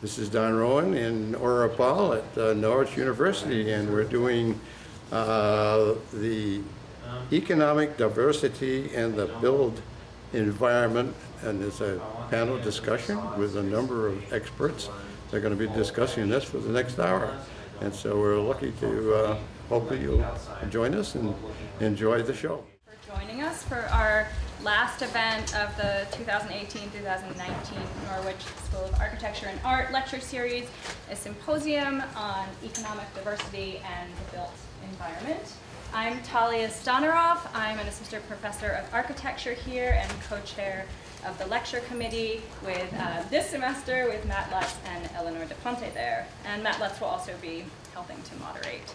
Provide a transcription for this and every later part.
This is Don Rowan in Ora Paul at uh, Norwich University, and we're doing uh, the economic diversity and the build environment, and it's a panel discussion with a number of experts. They're going to be discussing this for the next hour, and so we're lucky to uh, hopefully you'll join us and enjoy the show. for joining us for our last event of the 2018-2019 Norwich School of Architecture and Art lecture series, a symposium on economic diversity and the built environment. I'm Talia Stonorov. I'm an assistant professor of architecture here and co-chair of the lecture committee with uh, this semester with Matt Lutz and Eleanor DePonte there. And Matt Lutz will also be helping to moderate.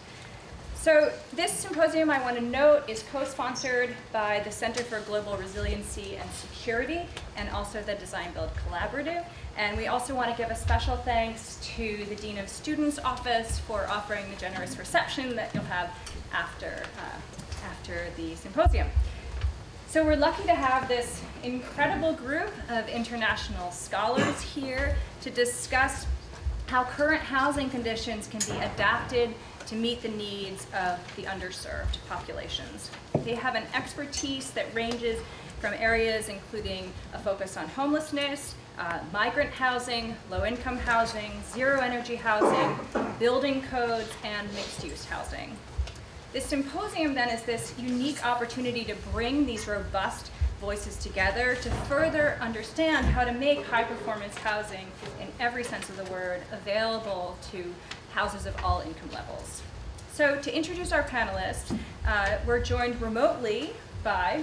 So this symposium, I want to note, is co-sponsored by the Center for Global Resiliency and Security and also the Design Build Collaborative. And we also want to give a special thanks to the Dean of Students Office for offering the generous reception that you'll have after, uh, after the symposium. So we're lucky to have this incredible group of international scholars here to discuss how current housing conditions can be adapted to meet the needs of the underserved populations. They have an expertise that ranges from areas including a focus on homelessness, uh, migrant housing, low-income housing, zero-energy housing, building codes, and mixed-use housing. This symposium then is this unique opportunity to bring these robust voices together to further understand how to make high-performance housing, in every sense of the word, available to houses of all income levels. So to introduce our panelists, uh, we're joined remotely by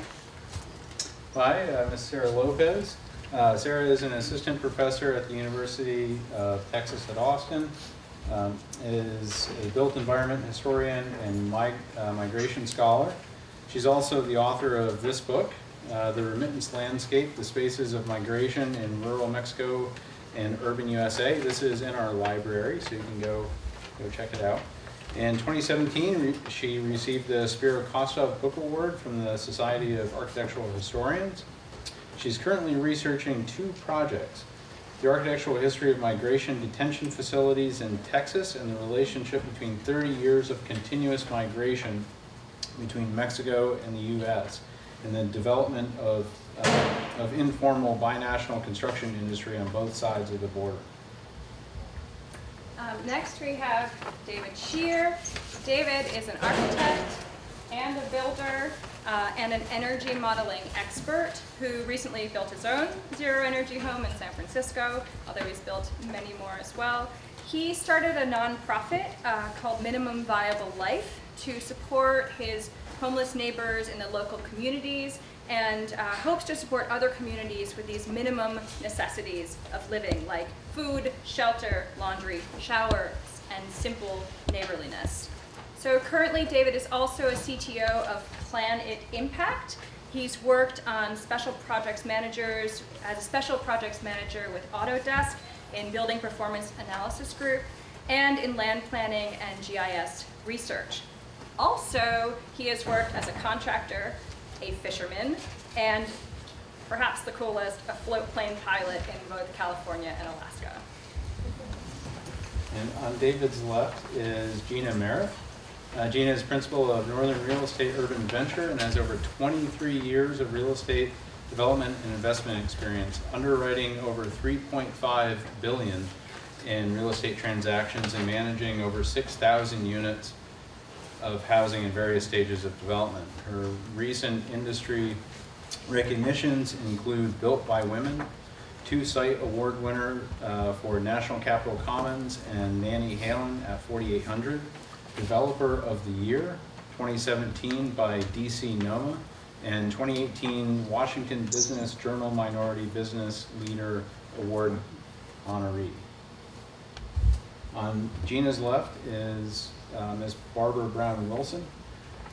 Hi, uh, Ms. Sarah Lopez. Uh, Sarah is an assistant professor at the University of Texas at Austin, um, is a built environment historian and uh, migration scholar. She's also the author of this book, uh, The Remittance Landscape, The Spaces of Migration in Rural Mexico and Urban USA. This is in our library, so you can go, go check it out. In 2017, re she received the Spiro Kostof Book Award from the Society of Architectural Historians. She's currently researching two projects, the architectural history of migration detention facilities in Texas and the relationship between 30 years of continuous migration between Mexico and the U.S. and the development of, uh, of informal binational construction industry on both sides of the border. Um, next, we have David Shear. David is an architect and a builder uh, and an energy modeling expert who recently built his own zero energy home in San Francisco, although he's built many more as well. He started a nonprofit uh, called Minimum Viable Life to support his homeless neighbors in the local communities and uh, hopes to support other communities with these minimum necessities of living, like food, shelter, laundry, showers, and simple neighborliness. So currently, David is also a CTO of Planit Impact. He's worked on special projects managers as a special projects manager with Autodesk in Building Performance Analysis Group and in land planning and GIS research. Also, he has worked as a contractor a fisherman, and perhaps the coolest, a float plane pilot in both California and Alaska. And on David's left is Gina Merritt. Uh, Gina is principal of Northern Real Estate Urban Venture and has over 23 years of real estate development and investment experience, underwriting over 3.5 billion in real estate transactions and managing over 6,000 units of housing in various stages of development. Her recent industry recognitions include Built by Women, two site award winner uh, for National Capital Commons and Nannie Helen at 4800, Developer of the Year 2017 by DC NOMA, and 2018 Washington Business Journal Minority Business Leader Award honoree. On Gina's left is Ms. Barbara Brown Wilson.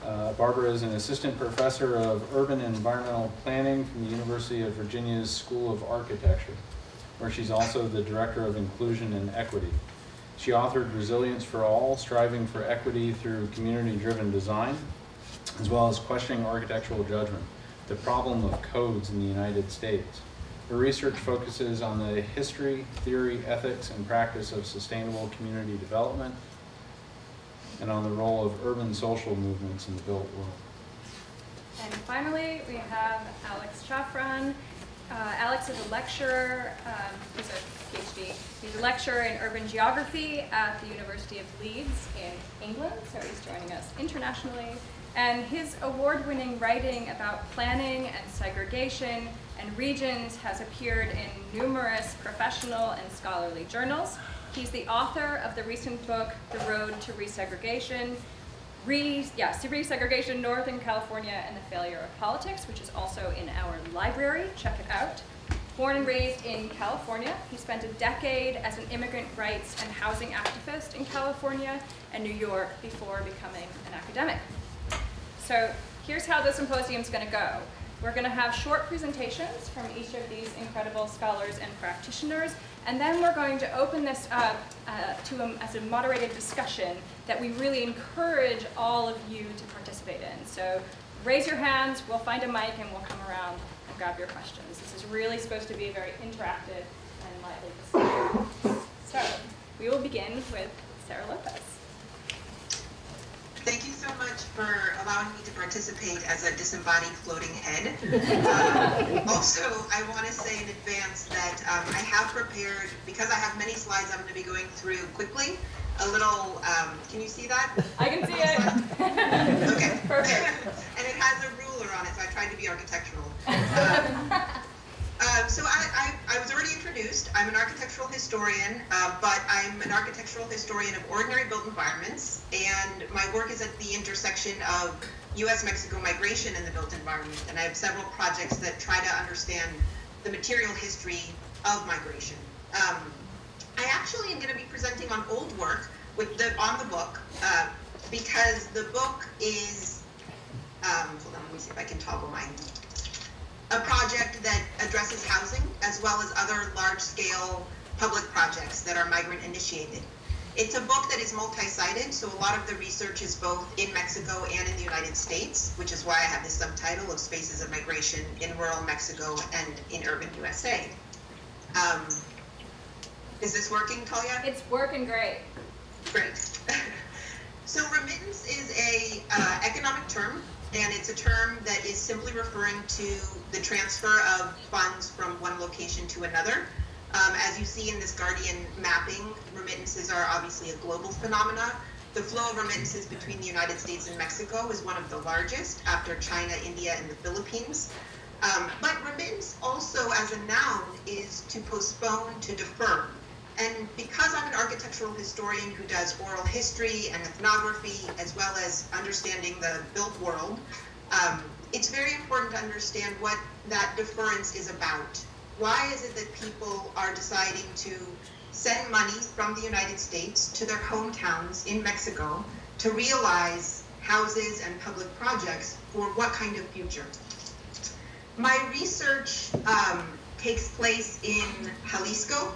Uh, Barbara is an assistant professor of urban and environmental planning from the University of Virginia's School of Architecture, where she's also the director of inclusion and equity. She authored Resilience for All, Striving for Equity Through Community-Driven Design, as well as Questioning Architectural Judgment, the Problem of Codes in the United States. Her research focuses on the history, theory, ethics, and practice of sustainable community development and on the role of urban social movements in the built world. And finally, we have Alex Schafran. Uh, Alex is a lecturer, um, he's a PhD. He's a lecturer in urban geography at the University of Leeds in England, so he's joining us internationally. And his award-winning writing about planning and segregation and regions has appeared in numerous professional and scholarly journals. He's the author of the recent book, The Road to Resegregation, Re, yes, Resegregation, Northern California and the Failure of Politics, which is also in our library. Check it out. Born and raised in California, he spent a decade as an immigrant rights and housing activist in California and New York before becoming an academic. So here's how the symposium is going to go. We're going to have short presentations from each of these incredible scholars and practitioners, and then we're going to open this up uh, to a, as a moderated discussion that we really encourage all of you to participate in. So raise your hands, we'll find a mic, and we'll come around and grab your questions. This is really supposed to be a very interactive and lively discussion. So we will begin with Sarah Lopez. Thank you so much for allowing me to participate as a disembodied floating head. Uh, also, I want to say in advance that um, I have prepared, because I have many slides I'm going to be going through quickly, a little, um, can you see that? I can see it. okay. Perfect. and it has a ruler on it, so I tried to be architectural. Um, so I, I, I, was already introduced. I'm an architectural historian, uh, but I'm an architectural historian of ordinary built environments, and my work is at the intersection of U.S.-Mexico migration in the built environment, and I have several projects that try to understand the material history of migration. Um, I actually am going to be presenting on old work with the on the book uh, because the book is. Um, hold on, let me see if I can toggle mine a project that addresses housing as well as other large-scale public projects that are migrant initiated. It's a book that is multi-sided, so a lot of the research is both in Mexico and in the United States, which is why I have the subtitle of Spaces of Migration in Rural Mexico and in Urban USA. Um, is this working, Talia? It's working great. Great. so remittance is a uh, economic term and it's a term that is simply referring to the transfer of funds from one location to another. Um, as you see in this Guardian mapping, remittances are obviously a global phenomena. The flow of remittances between the United States and Mexico is one of the largest after China, India, and the Philippines. Um, but remittance also as a noun is to postpone, to defer. And because I'm an architectural historian who does oral history and ethnography, as well as understanding the built world, um, it's very important to understand what that deference is about. Why is it that people are deciding to send money from the United States to their hometowns in Mexico to realize houses and public projects for what kind of future? My research um, takes place in Jalisco,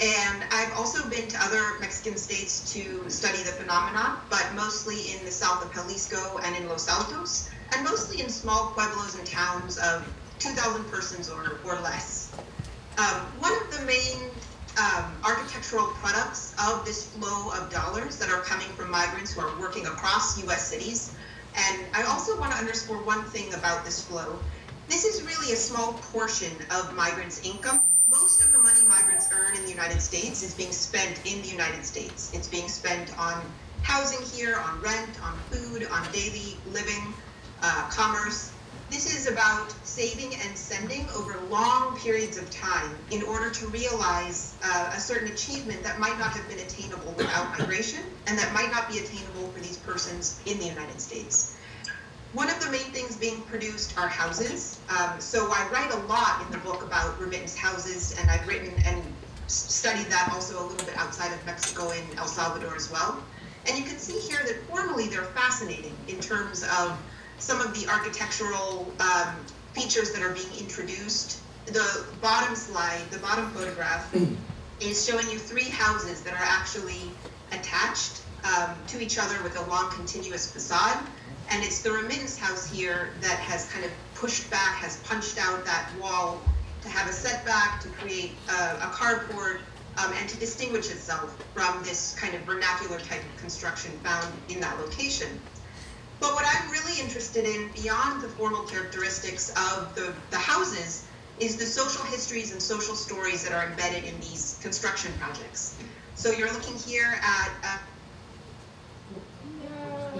and I've also been to other Mexican states to study the phenomena, but mostly in the south of Jalisco and in Los Altos, and mostly in small pueblos and towns of 2,000 persons or, or less. Um, one of the main um, architectural products of this flow of dollars that are coming from migrants who are working across U.S. cities, and I also want to underscore one thing about this flow. This is really a small portion of migrants' income most of the money migrants earn in the United States is being spent in the United States. It's being spent on housing here, on rent, on food, on daily living, uh, commerce. This is about saving and sending over long periods of time in order to realize uh, a certain achievement that might not have been attainable without migration and that might not be attainable for these persons in the United States. One of the main things being produced are houses. Um, so I write a lot in the book about remittance houses, and I've written and studied that also a little bit outside of Mexico and El Salvador as well. And you can see here that formally they're fascinating in terms of some of the architectural um, features that are being introduced. The bottom slide, the bottom photograph, is showing you three houses that are actually attached um, to each other with a long continuous facade. And it's the remittance house here that has kind of pushed back, has punched out that wall to have a setback, to create a, a carport, um, and to distinguish itself from this kind of vernacular type of construction found in that location. But what I'm really interested in, beyond the formal characteristics of the, the houses, is the social histories and social stories that are embedded in these construction projects. So you're looking here at uh,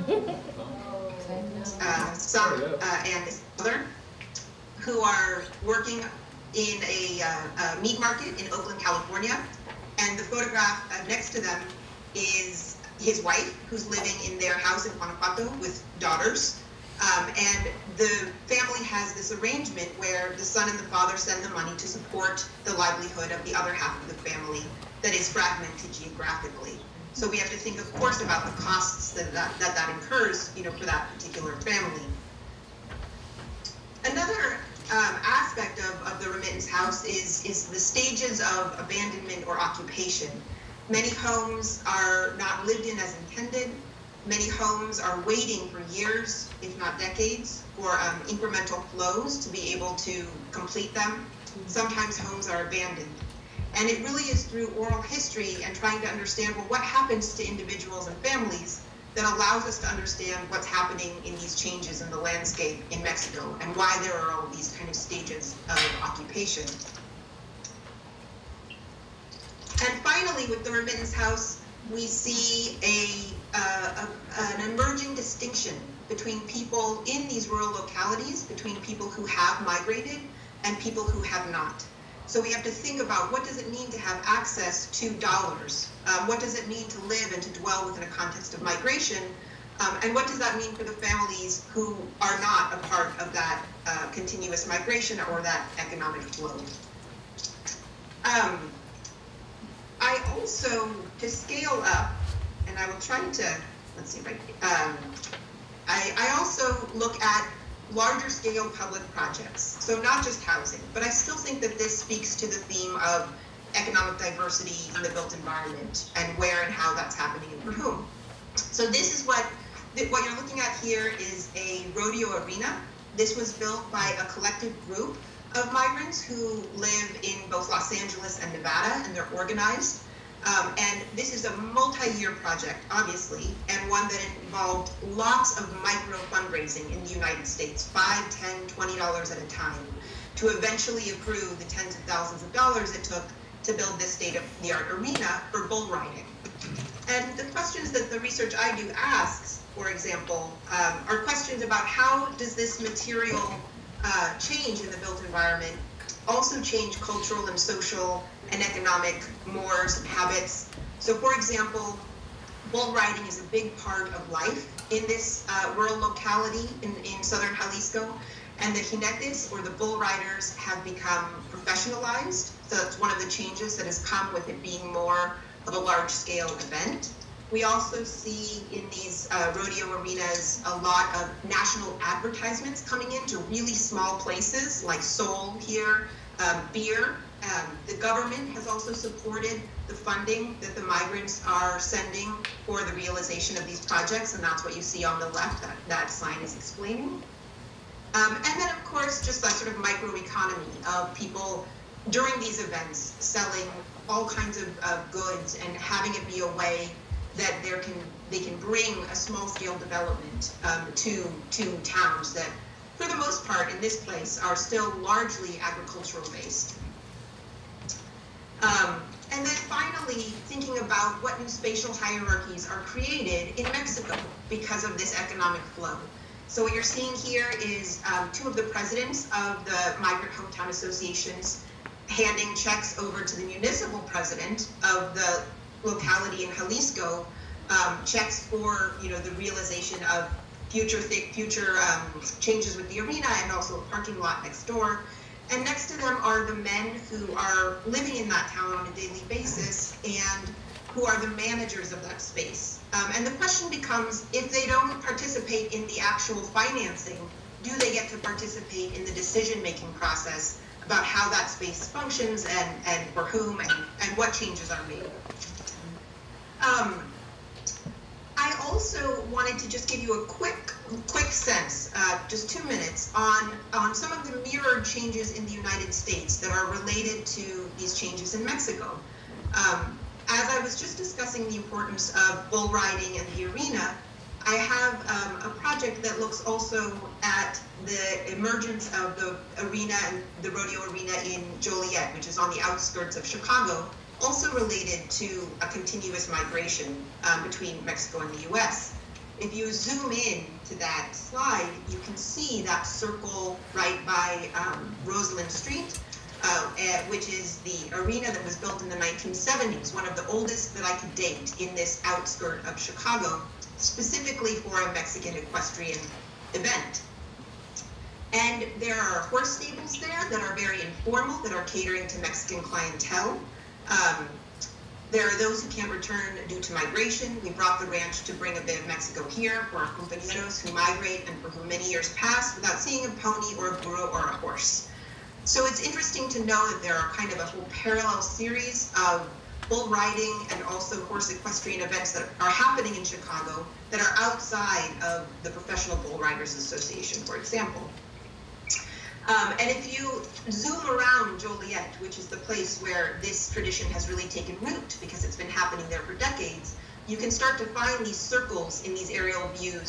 uh, some uh, and his mother, who are working in a, uh, a meat market in Oakland, California. And the photograph uh, next to them is his wife, who's living in their house in Guanajuato with daughters. Um, and the family has this arrangement where the son and the father send the money to support the livelihood of the other half of the family that is fragmented geographically. So we have to think, of course, about the costs that that, that, that incurs, you know, for that particular family. Another um, aspect of, of the remittance house is, is the stages of abandonment or occupation. Many homes are not lived in as intended. Many homes are waiting for years, if not decades, for um, incremental flows to be able to complete them. Sometimes homes are abandoned. And it really is through oral history and trying to understand, well, what happens to individuals and families that allows us to understand what's happening in these changes in the landscape in Mexico and why there are all these kind of stages of occupation. And finally, with the remittance house, we see a, uh, a, an emerging distinction between people in these rural localities, between people who have migrated and people who have not. So we have to think about what does it mean to have access to dollars? Um, what does it mean to live and to dwell within a context of migration? Um, and what does that mean for the families who are not a part of that uh, continuous migration or that economic flow? Um, I also, to scale up, and I will try to, let's see if I, um, I, I also look at larger scale public projects. So not just housing, but I still think that this speaks to the theme of economic diversity in the built environment and where and how that's happening and for whom. So this is what, what you're looking at here is a rodeo arena. This was built by a collective group of migrants who live in both Los Angeles and Nevada, and they're organized. Um, and this is a multi-year project, obviously, and one that involved lots of micro fundraising in the United States, five, ten, twenty dollars at a time, to eventually accrue the tens of thousands of dollars it took to build this state-of-the-art arena for bull riding. And the questions that the research I do asks, for example, um, are questions about how does this material uh, change in the built environment also change cultural and social and economic mores habits. So for example, bull riding is a big part of life in this uh, rural locality in, in southern Jalisco. And the jinetes or the bull riders have become professionalized. So that's one of the changes that has come with it being more of a large scale event. We also see in these uh, rodeo arenas a lot of national advertisements coming into really small places like Sol here, um, beer. Um, the government has also supported the funding that the migrants are sending for the realization of these projects, and that's what you see on the left, that, that sign is explaining. Um, and then, of course, just that sort of microeconomy of people during these events selling all kinds of uh, goods and having it be a way that there can they can bring a small scale development um, to to towns that for the most part in this place are still largely agricultural based. Um, and then finally, thinking about what new spatial hierarchies are created in Mexico because of this economic flow. So what you're seeing here is um, two of the presidents of the migrant hometown associations handing checks over to the municipal president of the locality in Jalisco, um, checks for you know the realization of future future um, changes with the arena and also a parking lot next door. And next to them are the men who are living in that town on a daily basis and who are the managers of that space. Um, and the question becomes if they don't participate in the actual financing, do they get to participate in the decision making process about how that space functions and, and for whom and, and what changes are made? Um, I also wanted to just give you a quick quick sense, uh, just two minutes, on, on some of the mirrored changes in the United States that are related to these changes in Mexico. Um, as I was just discussing the importance of bull riding and the arena, I have um, a project that looks also at the emergence of the arena and the rodeo arena in Joliet, which is on the outskirts of Chicago, also related to a continuous migration um, between Mexico and the US. If you zoom in to that slide, you can see that circle right by um, Roseland Street, uh, which is the arena that was built in the 1970s, one of the oldest that I could date in this outskirt of Chicago, specifically for a Mexican equestrian event. And there are horse stables there that are very informal, that are catering to Mexican clientele. Um, there are those who can't return due to migration. We brought the ranch to bring a bit of Mexico here for our compañeros who migrate and for whom many years pass without seeing a pony or a burro or a horse. So it's interesting to know that there are kind of a whole parallel series of bull riding and also horse equestrian events that are happening in Chicago that are outside of the Professional Bull Riders Association, for example. Um, and if you zoom around Joliet, which is the place where this tradition has really taken root because it's been happening there for decades, you can start to find these circles in these aerial views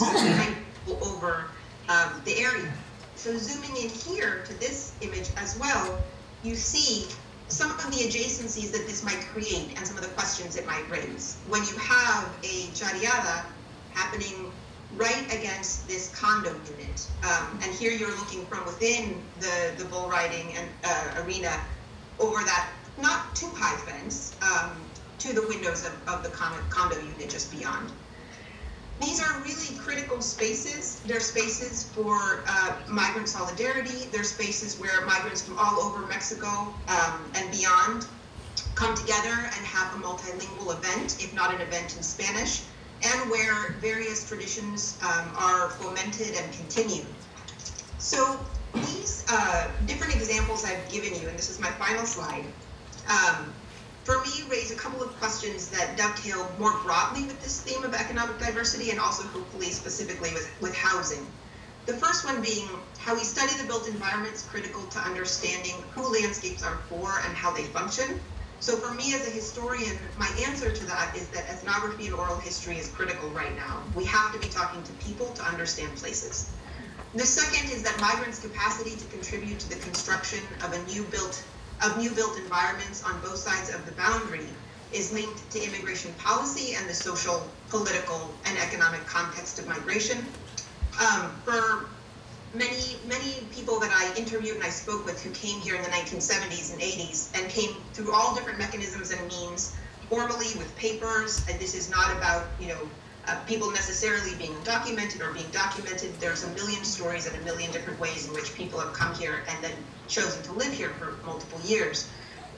over um, the area. So zooming in here to this image as well, you see some of the adjacencies that this might create and some of the questions it might raise. When you have a charreada happening right against this condo unit, um, and here you're looking from within the, the bull riding and, uh, arena over that not too high fence um, to the windows of, of the condo unit just beyond. These are really critical spaces. They're spaces for uh, migrant solidarity. They're spaces where migrants from all over Mexico um, and beyond come together and have a multilingual event, if not an event in Spanish, and where various traditions um, are fomented and continued. So these uh, different examples I've given you, and this is my final slide, um, for me raise a couple of questions that dovetail more broadly with this theme of economic diversity and also hopefully specifically with, with housing. The first one being how we study the built environment is critical to understanding who landscapes are for and how they function. So for me as a historian, my answer to that is that ethnography and oral history is critical right now. We have to be talking to people to understand places. The second is that migrants' capacity to contribute to the construction of a new built of new built environments on both sides of the boundary is linked to immigration policy and the social, political, and economic context of migration. Um, for many, many people that I interviewed and I spoke with who came here in the 1970s and 80s and came through all different mechanisms and means, formally with papers, and this is not about, you know, uh, people necessarily being undocumented or being documented. There's a million stories and a million different ways in which people have come here and then chosen to live here for multiple years.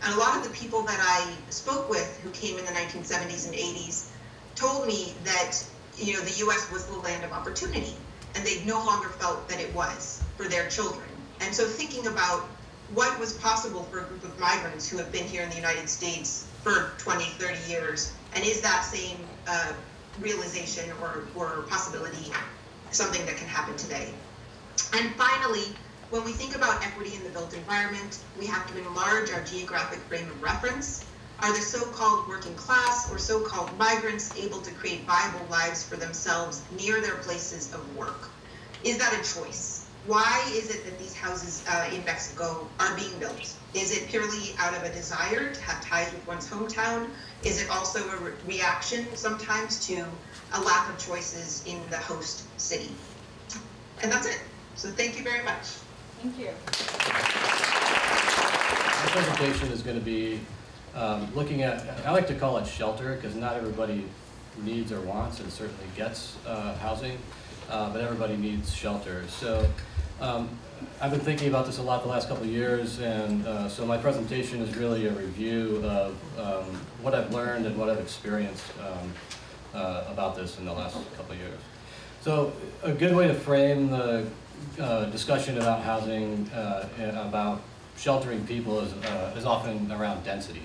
And a lot of the people that I spoke with who came in the 1970s and 80s told me that you know the U.S. was the land of opportunity, and they no longer felt that it was for their children. And so thinking about what was possible for a group of migrants who have been here in the United States for 20, 30 years, and is that same uh, realization or, or possibility something that can happen today. And finally, when we think about equity in the built environment, we have to enlarge our geographic frame of reference. Are the so-called working class or so-called migrants able to create viable lives for themselves near their places of work? Is that a choice? Why is it that these houses uh, in Mexico are being built? Is it purely out of a desire to have ties with one's hometown? Is it also a re reaction sometimes to a lack of choices in the host city? And that's it. So thank you very much. Thank you. My presentation is going to be um, looking at, I like to call it shelter because not everybody needs or wants and certainly gets uh, housing, uh, but everybody needs shelter. So um, I've been thinking about this a lot the last couple of years, and uh, so my presentation is really a review of um, what I've learned and what I've experienced um, uh, about this in the last couple of years. So a good way to frame the uh, discussion about housing, uh, about sheltering people is, is often around density.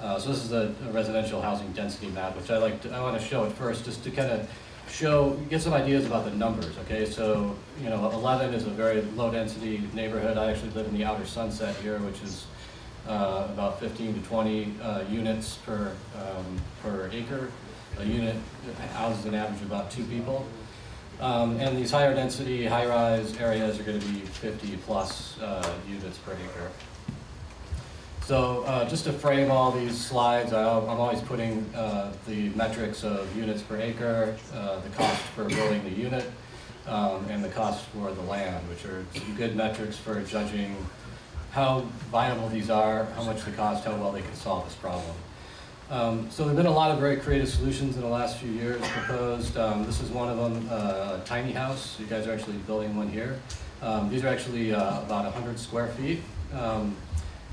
Uh, so this is a, a, residential housing density map, which I like. To, I want to show it first, just to kind of show, get some ideas about the numbers, okay? So, you know, 11 is a very low-density neighborhood. I actually live in the outer Sunset here, which is uh, about 15 to 20 uh, units per, um, per acre. A unit houses an average of about two people. Um, and these higher density, high-rise areas are gonna be 50 plus uh, units per acre. So uh, just to frame all these slides, I, I'm always putting uh, the metrics of units per acre, uh, the cost for building the unit, um, and the cost for the land, which are good metrics for judging how viable these are, how much they cost, how well they can solve this problem. Um, so there have been a lot of very creative solutions in the last few years proposed. Um, this is one of them, uh, tiny house. You guys are actually building one here. Um, these are actually uh, about 100 square feet.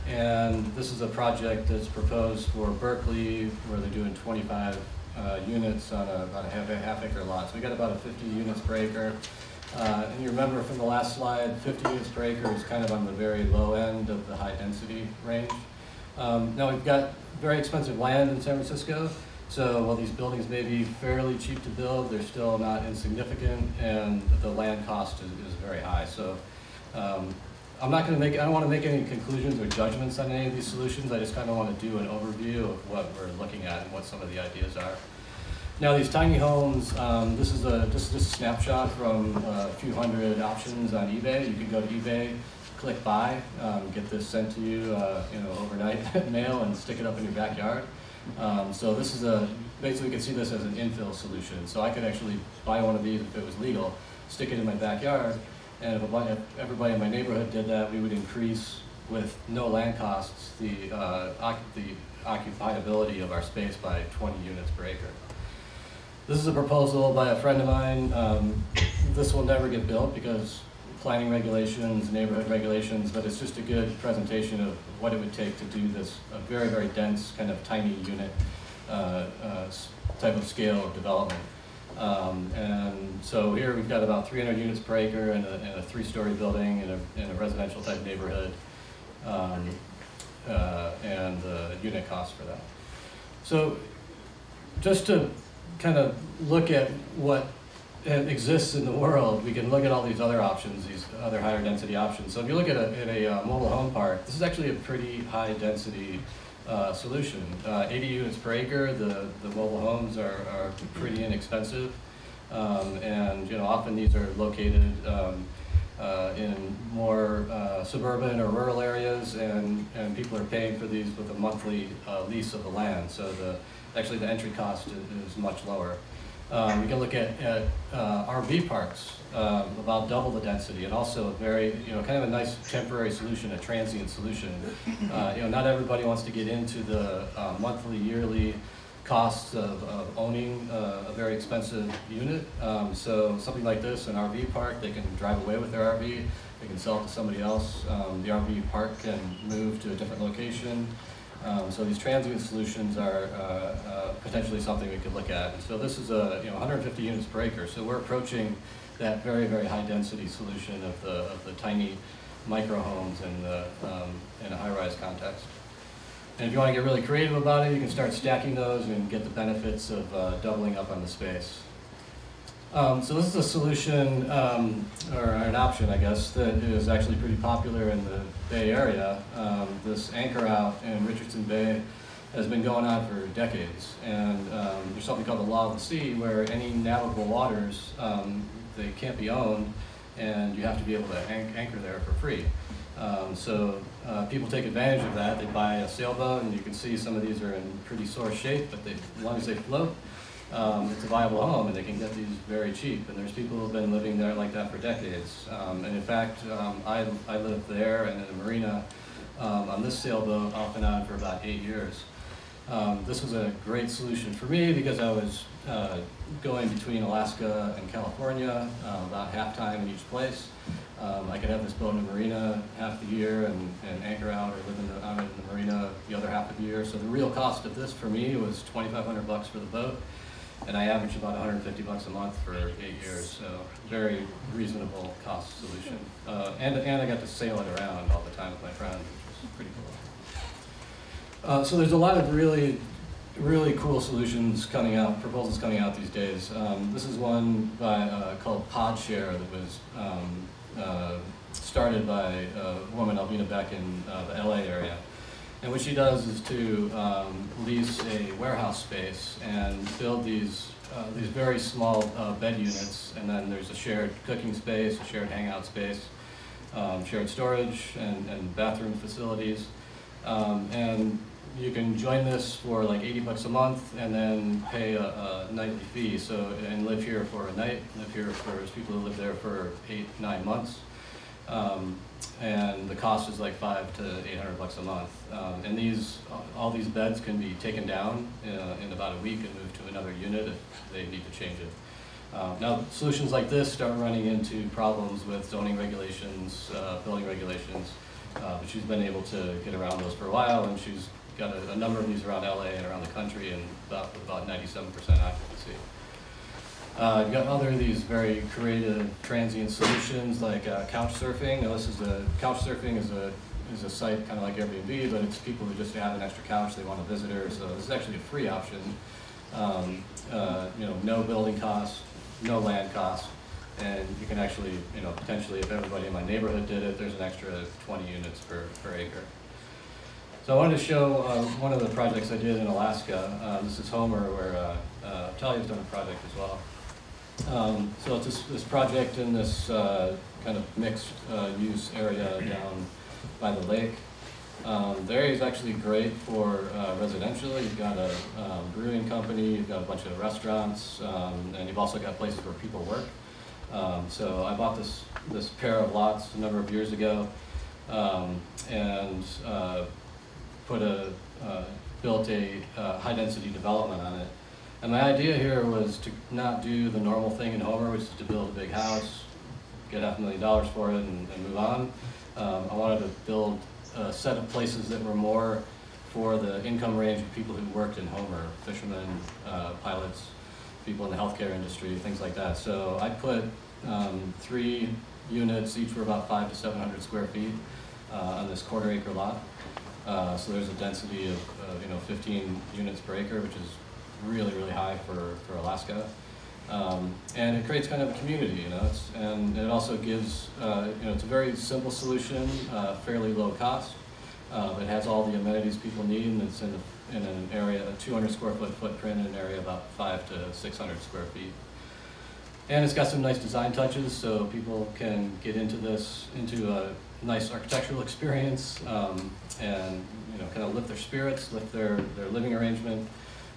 And this is a project that's proposed for Berkeley, where they're doing 25 uh, units on a, about a half, a half acre lot. So we got about a 50 units per acre. Uh, and you remember from the last slide, 50 units per acre is kind of on the very low end of the high density range. Um, now we've got very expensive land in San Francisco. So while these buildings may be fairly cheap to build, they're still not insignificant and the land cost is, is very high. So um, I'm not going to make, I don't want to make any conclusions or judgments on any of these solutions. I just kind of want to do an overview of what we're looking at and what some of the ideas are. Now these tiny homes, um, this is a just, just a snapshot from a few hundred options on eBay. You can go to eBay, click buy, um, get this sent to you, uh, you know, overnight mail and stick it up in your backyard. Um, so this is a, basically you can see this as an infill solution. So I could actually buy one of these if it was legal, stick it in my backyard, and if, everybody in my neighborhood did that, we would increase with no land costs the, uh, the occupiability of our space by 20 units per acre. This is a proposal by a friend of mine. Um, this will never get built because planning regulations, neighborhood regulations, but it's just a good presentation of what it would take to do this a very, very dense, kind of tiny unit uh, uh, type of scale of development. Um, and so here we've got about 300 units per acre in a, a three-story building in a, in a residential type neighborhood, um, uh, and the unit cost for that. So just to kind of look at what exists in the world, we can look at all these other options, these other higher density options. So if you look at a, at a uh, mobile home park, this is actually a pretty high density uh, solution. Uh, 80 units per acre, the, the mobile homes are, are pretty inexpensive. Um, and you know, often these are located um, uh, in more uh, suburban or rural areas and, and people are paying for these with a monthly uh, lease of the land. So the, actually the entry cost is, is much lower. Um, we can look at, at uh, RV parks, um, about double the density, and also a very, you know, kind of a nice temporary solution, a transient solution. Uh, you know, not everybody wants to get into the uh, monthly, yearly costs of, of owning uh, a very expensive unit. Um, so something like this, an RV park, they can drive away with their RV, they can sell it to somebody else. Um, the RV park can move to a different location. Um, so these transient solutions are uh, uh, potentially something we could look at. And so this is a you know 150 units per acre. So we're approaching that very very high density solution of the of the tiny micro homes in the um, in a high rise context. And if you want to get really creative about it, you can start stacking those and get the benefits of uh, doubling up on the space. Um, so this is a solution, um, or an option, I guess, that is actually pretty popular in the Bay Area. Um, this anchor out in Richardson Bay has been going on for decades. And um, there's something called the law of the sea, where any navigable waters, um, they can't be owned, and you have to be able to anchor there for free. Um, so uh, people take advantage of that. They buy a sailboat, and you can see some of these are in pretty sore shape, but they, as long as they float, um, it's a viable home and they can get these very cheap. And there's people who've been living there like that for decades. Um, and in fact, um, I, I live there and in a marina um, on this sailboat off and on for about eight years. Um, this was a great solution for me because I was uh, going between Alaska and California uh, about half time in each place. Um, I could have this boat in the marina half the year and, and anchor out or live in the, out in the marina the other half of the year. So the real cost of this for me was 2,500 bucks for the boat and I averaged about 150 bucks a month for eight years, so very reasonable cost solution. Uh, and, and I got to sail it around all the time with my friends, which was pretty cool. Uh, so there's a lot of really really cool solutions coming out, proposals coming out these days. Um, this is one by, uh, called PodShare that was um, uh, started by a woman, Elvina Beck, in uh, the LA area. And what she does is to um, lease a warehouse space and build these uh, these very small uh, bed units, and then there's a shared cooking space, a shared hangout space, um, shared storage, and, and bathroom facilities. Um, and you can join this for like 80 bucks a month and then pay a, a nightly fee. So, and live here for a night, live here for, people who live there for eight, nine months. Um, and the cost is like five to 800 bucks a month. Um, and these, all these beds can be taken down uh, in about a week and moved to another unit if they need to change it. Uh, now, solutions like this start running into problems with zoning regulations, uh, building regulations, uh, but she's been able to get around those for a while, and she's got a, a number of these around LA and around the country, and about, about 97% occupancy. Uh, you've got other of these very creative transient solutions like uh, couch surfing. Now this is a couch surfing is a is a site kind of like Airbnb, but it's people who just have an extra couch they want a visitor. So this is actually a free option. Um, uh, you know, no building costs, no land costs, and you can actually you know potentially if everybody in my neighborhood did it, there's an extra 20 units per per acre. So I wanted to show uh, one of the projects I did in Alaska. Uh, this is Homer, where uh, uh, Talia's done a project as well. Um, so it's this, this project in this uh, kind of mixed uh, use area down by the lake. Um, the area is actually great for uh, residential. You've got a um, brewing company, you've got a bunch of restaurants, um, and you've also got places where people work. Um, so I bought this this pair of lots a number of years ago, um, and uh, put a uh, built a uh, high density development on it. And my idea here was to not do the normal thing in Homer, which is to build a big house, get half a million dollars for it, and, and move on. Um, I wanted to build a set of places that were more for the income range of people who worked in Homer, fishermen, uh, pilots, people in the healthcare industry, things like that. So I put um, three units, each were about five to 700 square feet uh, on this quarter acre lot. Uh, so there's a density of, uh, you know, 15 units per acre, which is really, really high for, for Alaska. Um, and it creates kind of a community, you know, it's, and it also gives, uh, you know, it's a very simple solution, uh, fairly low cost. Uh, it has all the amenities people need, and it's in, in an area, a 200 square foot footprint in an area about five to 600 square feet. And it's got some nice design touches, so people can get into this, into a nice architectural experience, um, and you know, kind of lift their spirits, lift their, their living arrangement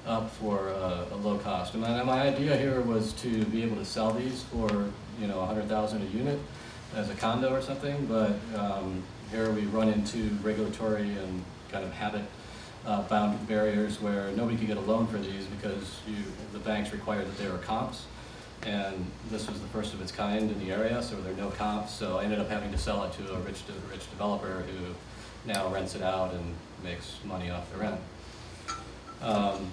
up for a, a low cost. And my, my idea here was to be able to sell these for you know 100,000 a unit as a condo or something, but um, here we run into regulatory and kind of habit uh, bound barriers where nobody could get a loan for these because you, the banks require that there were comps. And this was the first of its kind in the area, so there are no comps. So I ended up having to sell it to a rich, de rich developer who now rents it out and makes money off the rent. Um,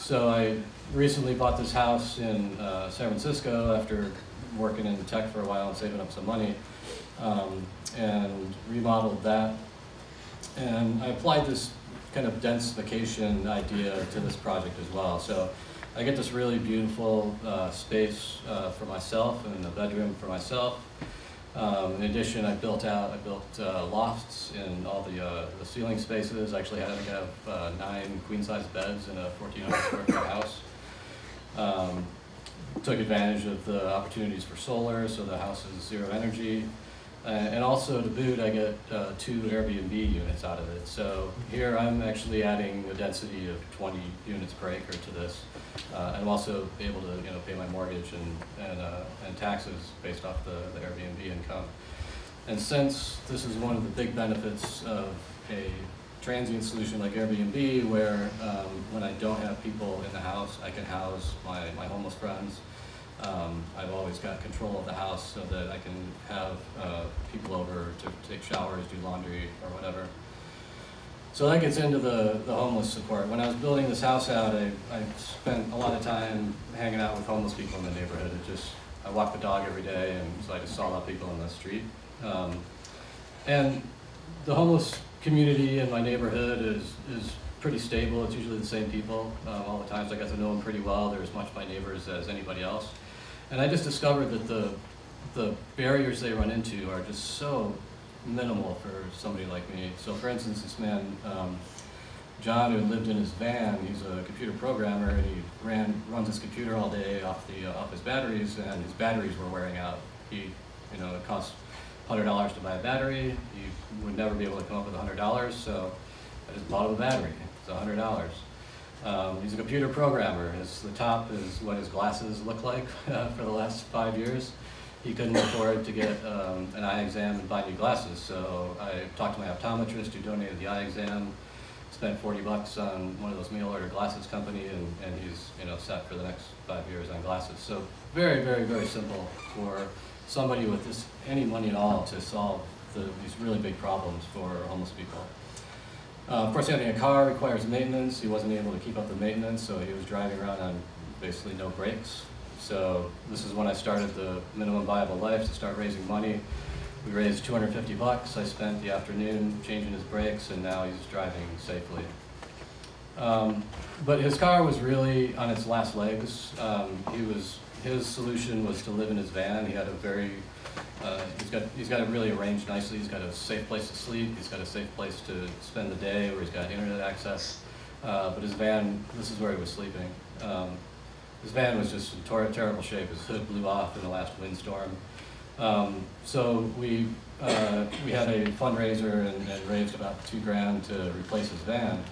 so I recently bought this house in uh, San Francisco after working in tech for a while and saving up some money, um, and remodeled that. And I applied this kind of densification idea to this project as well. So I get this really beautiful uh, space uh, for myself and a bedroom for myself. Um, in addition, I built out, I built uh, lofts in all the, uh, the ceiling spaces. Actually, I have uh, nine queen-size beds in a 1,400 square foot house. Um, took advantage of the opportunities for solar, so the house is zero energy. Uh, and also to boot, I get uh, two Airbnb units out of it. So here I'm actually adding a density of 20 units per acre to this. Uh, and I'm also able to you know, pay my mortgage and, and, uh, and taxes based off the, the Airbnb income. And since this is one of the big benefits of a transient solution like Airbnb, where um, when I don't have people in the house, I can house my, my homeless friends um, I've always got control of the house so that I can have uh, people over to take showers, do laundry, or whatever. So that gets into the, the homeless support. When I was building this house out, I, I spent a lot of time hanging out with homeless people in the neighborhood. It just, I walk the dog every day, and so I just saw a lot of people in the street. Um, and the homeless community in my neighborhood is, is pretty stable. It's usually the same people um, all the time, so I got to know them pretty well. They're as much my neighbors as anybody else. And I just discovered that the, the barriers they run into are just so minimal for somebody like me. So for instance, this man, um, John, who lived in his van, he's a computer programmer, and he ran, runs his computer all day off the, uh, off his batteries, and his batteries were wearing out. He, you know, it costs hundred dollars to buy a battery, you would never be able to come up with hundred dollars, so I just bought him a battery, it's hundred dollars. Um, he's a computer programmer, his, the top is what his glasses look like uh, for the last five years. He couldn't afford to get um, an eye exam and buy new glasses, so I talked to my optometrist who donated the eye exam, spent 40 bucks on one of those mail order glasses company, and, and he's you know set for the next five years on glasses. So very, very, very simple for somebody with this, any money at all to solve the, these really big problems for homeless people. Uh, of course, having a car requires maintenance. He wasn't able to keep up the maintenance, so he was driving around on basically no brakes. So this is when I started the minimum viable life to start raising money. We raised 250 bucks. I spent the afternoon changing his brakes, and now he's driving safely. Um, but his car was really on its last legs. Um, he was his solution was to live in his van. He had a very uh, he's got he's got it really arranged nicely. He's got a safe place to sleep. He's got a safe place to spend the day, where he's got internet access. Uh, but his van, this is where he was sleeping. Um, his van was just in ter terrible shape. His hood blew off in the last windstorm. Um, so we uh, we had a fundraiser and, and raised about two grand to replace his van.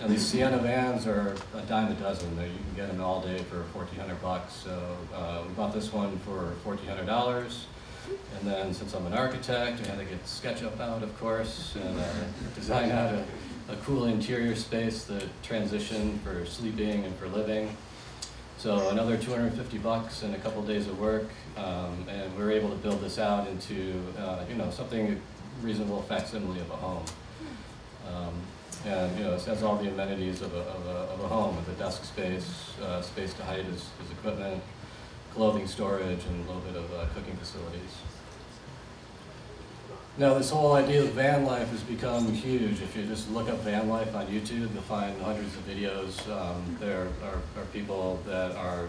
Now these Sienna vans are a dime a dozen. You can get them all day for 1,400 bucks. So uh, we bought this one for $1,400. And then since I'm an architect, I had to get SketchUp out, of course, and uh, design out a, a cool interior space that transition for sleeping and for living. So another 250 bucks and a couple days of work, um, and we were able to build this out into, uh, you know, something reasonable facsimile of a home. Um, and you know, it has all the amenities of a, of a, of a home with a desk space, uh, space to hide his, his equipment, clothing storage, and a little bit of uh, cooking facilities. Now, this whole idea of van life has become huge. If you just look up van life on YouTube, you'll find hundreds of videos. Um, there are, are, people that are,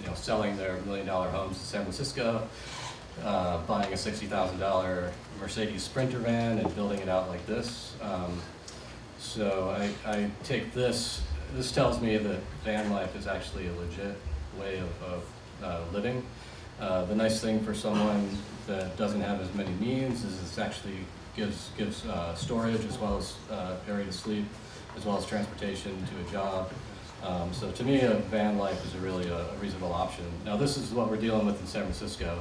you know, selling their million dollar homes in San Francisco, uh, buying a $60,000 Mercedes Sprinter van and building it out like this. Um, so I, I take this, this tells me that van life is actually a legit way of, of uh, living. Uh, the nice thing for someone that doesn't have as many means it actually gives, gives uh, storage as well as uh, area to sleep, as well as transportation to a job. Um, so to me, a van life is a really a, a, reasonable option. Now this is what we're dealing with in San Francisco.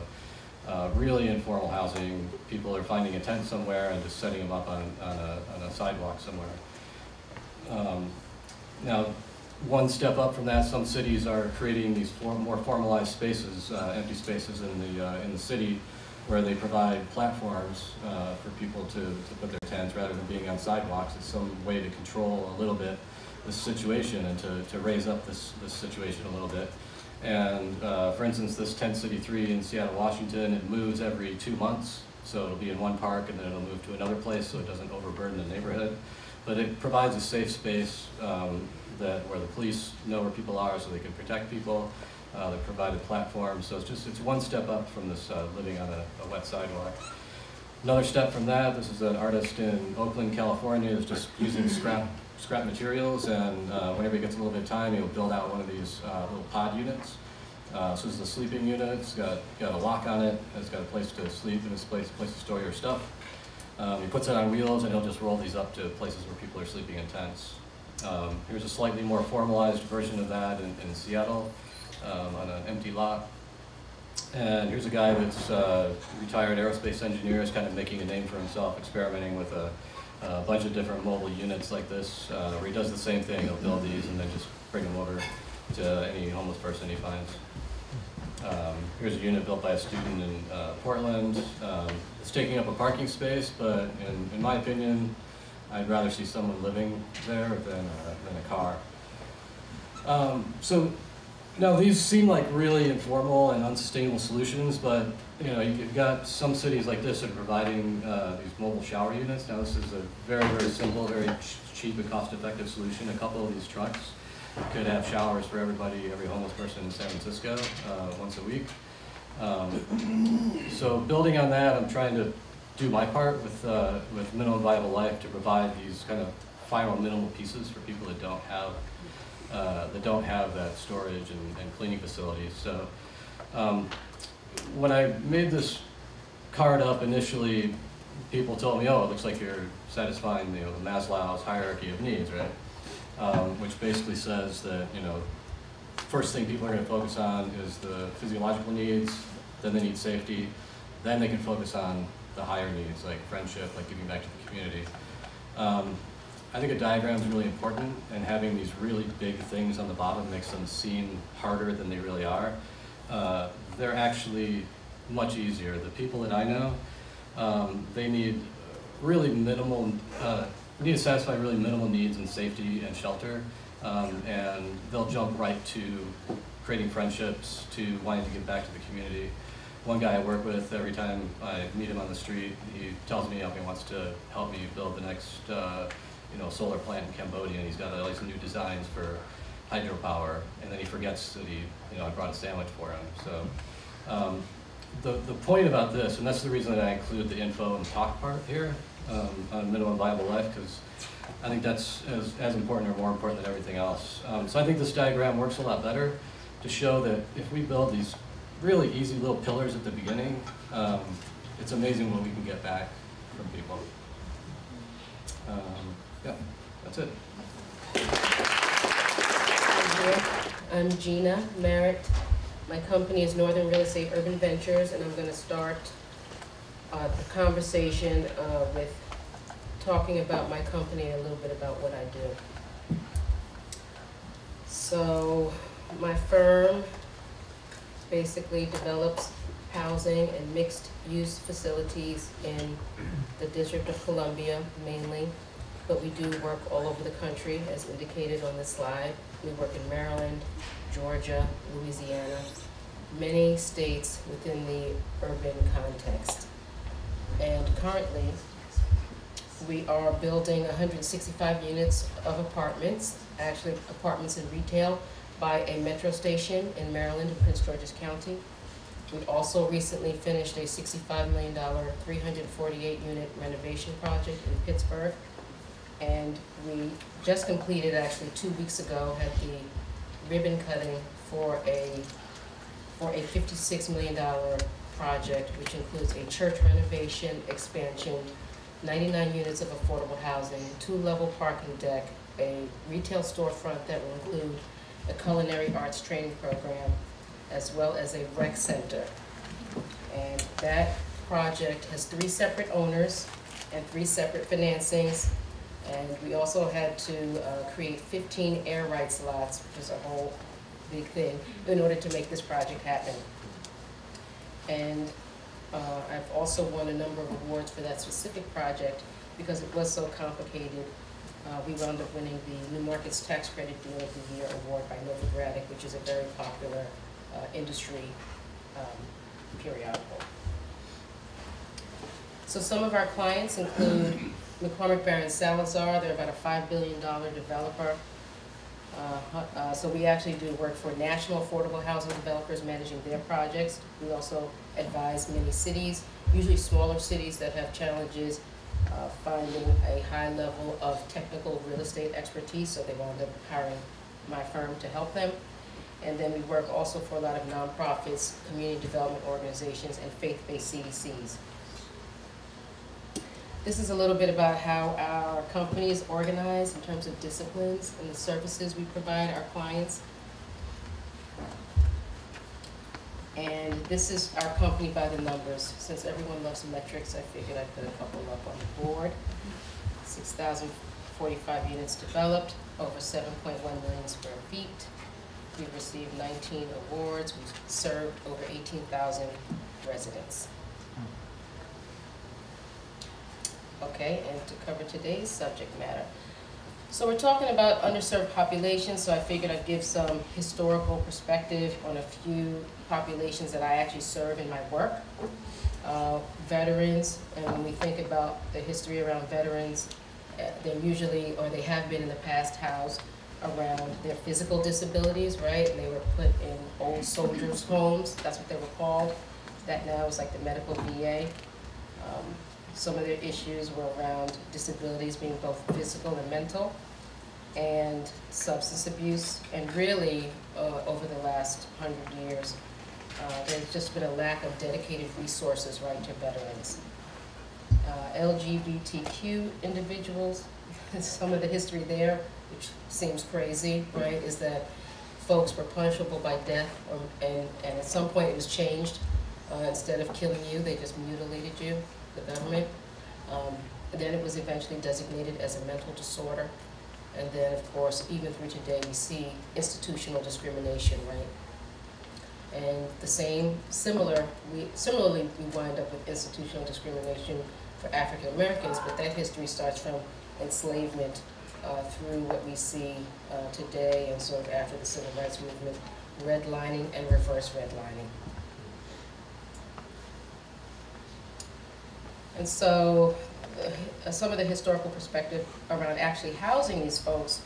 Uh, really informal housing. People are finding a tent somewhere and just setting them up on, on, a, on a sidewalk somewhere. Um, now, one step up from that, some cities are creating these more formalized spaces, uh, empty spaces in the, uh, in the city where they provide platforms uh, for people to, to put their tents rather than being on sidewalks. It's some way to control a little bit the situation and to, to raise up this, this situation a little bit. And uh, for instance, this Tent City 3 in Seattle, Washington, it moves every two months. So it'll be in one park and then it'll move to another place so it doesn't overburden the neighborhood. But it provides a safe space um, that where the police know where people are so they can protect people. Uh, they provide a platform, so it's just it's one step up from this uh, living on a, a, wet sidewalk. Another step from that, this is an artist in Oakland, California, is just using scrap scrap materials, and uh, whenever he gets a little bit of time, he'll build out one of these uh, little pod units. Uh, so this is a sleeping unit. It's got got a lock on it. It's got a place to sleep and a place place to store your stuff. Um, he puts it on wheels, and he'll just roll these up to places where people are sleeping in tents. Um, here's a slightly more formalized version of that in, in Seattle um, on an empty lot. And here's a guy that's uh, retired aerospace engineer, is kind of making a name for himself, experimenting with a, a bunch of different mobile units like this, uh, where he does the same thing. He'll build these and then just bring them over to any homeless person he finds. Um, here's a unit built by a student in uh, Portland. Um, it's taking up a parking space, but in, in my opinion, I'd rather see someone living there than a, than a car. Um, so No, these seem like really informal and unsustainable solutions, but you know, you've got some cities like this that are providing uh, these mobile shower units. Now, this is a very, very simple, very ch- cheap and cost-effective solution. A couple of these trucks could have showers for everybody, every homeless person in San Francisco uh, once a week. Um, so, building on that, I'm trying to do my part with uh, with minimum viable life to provide these kind of final minimal pieces for people that don't have uh, that don't have that storage and, and cleaning facilities. So um, when I made this card up initially, people told me, oh, it looks like you're satisfying you know, the Maslow's hierarchy of needs, right? Um, which basically says that, you know, first thing people are going to focus on is the physiological needs, then they need safety, then they can focus on the higher needs like friendship, like giving back to the community. Um, I think a diagram is really important, and having these really big things on the bottom makes them seem harder than they really are. Uh, they're actually much easier. The people that I know, um, they need really minimal, uh, need to satisfy really minimal needs in safety and shelter, um, and they'll jump right to creating friendships, to wanting to give back to the community. One guy I work with, every time I meet him on the street, he tells me how he wants to help me build the next uh, you know, solar plant in Cambodia, and he's got all these new designs for hydropower, and then he forgets that he, you know, I brought a sandwich for him. So um, the, the point about this, and that's the reason that I include the info and talk part here um, on minimum viable life, because I think that's as, as important or more important than everything else. Um, so I think this diagram works a lot better to show that if we build these really easy little pillars at the beginning, um, it's amazing what we can get back from people. Um, yeah, that's it. I'm Gina Merritt. My company is Northern Real Estate Urban Ventures, and I'm going to start uh, the conversation uh, with talking about my company and a little bit about what I do. So, my firm basically develops housing and mixed-use facilities in the District of Columbia mainly but we do work all over the country, as indicated on this slide. We work in Maryland, Georgia, Louisiana, many states within the urban context. And currently, we are building 165 units of apartments, actually apartments and retail, by a metro station in Maryland in Prince George's County. We also recently finished a $65 million, 348 unit renovation project in Pittsburgh and we just completed, actually two weeks ago, had the ribbon cutting for a, for a fifty-six million dollar project, which includes a church renovation, expansion, ninety-nine units of affordable housing, two-level parking deck, a retail storefront that will include a culinary arts training program, as well as a rec center. And that project has three separate owners and three separate financings, and we also had to uh, create 15 air rights lots, which is a whole big thing, in order to make this project happen. And uh, I've also won a number of awards for that specific project because it was so complicated. Uh, we wound up winning the New Markets Tax Credit Deal of the Year award by Novogradac, which is a very popular uh, industry um, periodical. So some of our clients include McCormick Baron Salazar, they're about a five billion dollar developer. Uh, uh, so we actually do work for national affordable housing developers managing their projects. We also advise many cities, usually smaller cities that have challenges uh, finding a high level of technical real estate expertise, so they wound up hiring my firm to help them. And then we work also for a lot of nonprofits, community development organizations, and faith-based CDCs. This is a little bit about how our company is organized in terms of disciplines and the services we provide our clients. And this is our company by the numbers. Since everyone loves metrics, I figured I'd put a couple up on the board. 6,045 units developed, over 7.1 million square feet. We've received 19 awards. We've served over 18,000 residents. Okay, and to cover today's subject matter, So we're talking about underserved populations, so I figured I'd give some historical perspective on a few populations that I actually serve in my work. Uh, veterans, and when we think about the history around veterans, uh, they're usually, or they have been in the past, housed around their physical disabilities, right? And they were put in old soldiers' homes, that's what they were called. That now is like the medical VA. Um, some of their issues were around disabilities being both physical and mental, and substance abuse. And really, uh, over the last hundred years, uh, there's just been a lack of dedicated resources, right, to veterans. Uh, LGBTQ individuals, some of the history there, which seems crazy, right, is that folks were punishable by death, or, and, and at some point it was changed. Uh, instead of killing you, they just mutilated you, the government. Um, then it was eventually designated as a mental disorder. And then, of course, even through today, we see institutional discrimination, right? And the same, similar, we, similarly, we wind up with institutional discrimination for African Americans, but that history starts from enslavement uh, through what we see uh, today and sort of after the civil rights movement, redlining and reverse redlining. And so, uh, some of the historical perspective around actually housing these folks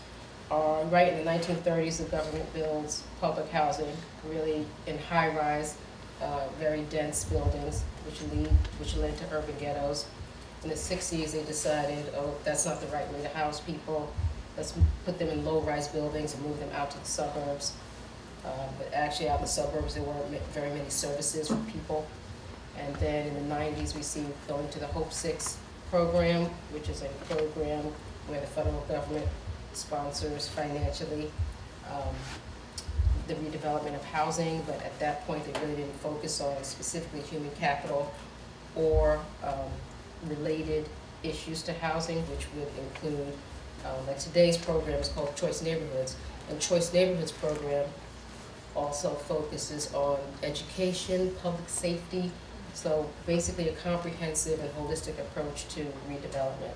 are, right in the 1930s, the government builds public housing, really in high-rise, uh, very dense buildings, which lead, which led to urban ghettos. In the 60s, they decided, oh, that's not the right way to house people. Let's put them in low-rise buildings and move them out to the suburbs. Uh, but actually, out in the suburbs, there weren't very many services for people. And then in the 90s, we see going to the Hope Six program, which is a program where the federal government sponsors financially um, the redevelopment of housing, but at that point, they really didn't focus on specifically human capital or um, related issues to housing, which would include, um, like today's program is called Choice Neighborhoods. And Choice Neighborhoods program also focuses on education, public safety, so basically a comprehensive and holistic approach to redevelopment.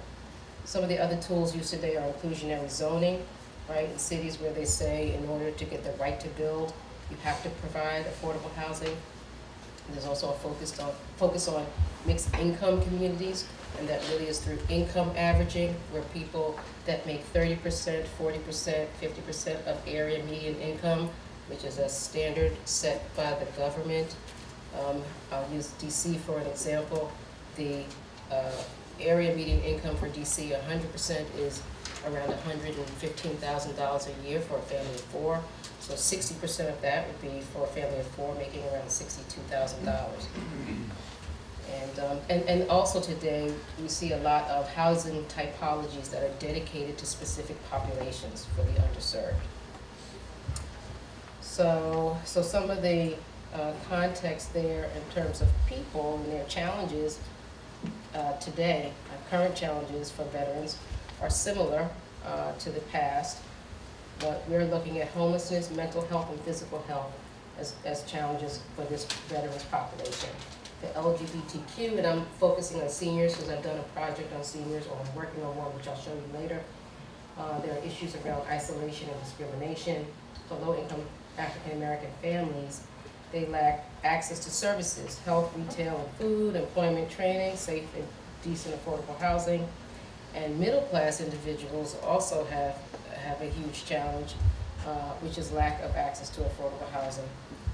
Some of the other tools used today are inclusionary zoning, right? In cities where they say in order to get the right to build, you have to provide affordable housing. There's also a focus on, focus on mixed income communities, and that really is through income averaging, where people that make thirty percent, forty percent, fifty percent of area median income, which is a standard set by the government. Um, I'll use DC for an example. The uh, area median income for DC, hundred percent is around hundred and fifteen thousand dollars a year for a family of four. So sixty percent of that would be for a family of four, making around sixty-two thousand dollars. And, um, and, and also today, we see a lot of housing typologies that are dedicated to specific populations for the underserved. So, so some of the uh, context there in terms of people and their challenges uh, today, current challenges for veterans are similar uh, to the past, but we're looking at homelessness, mental health, and physical health as, as challenges for this veterans population. The LGBTQ, and I'm focusing on seniors because I've done a project on seniors, or I'm working on one, which I'll show you later. Uh, there are issues around isolation and discrimination for low-income African-American families. They lack access to services, health, retail, and food, employment training, safe and decent affordable housing. And middle-class individuals also have, have a huge challenge, uh, which is lack of access to affordable housing.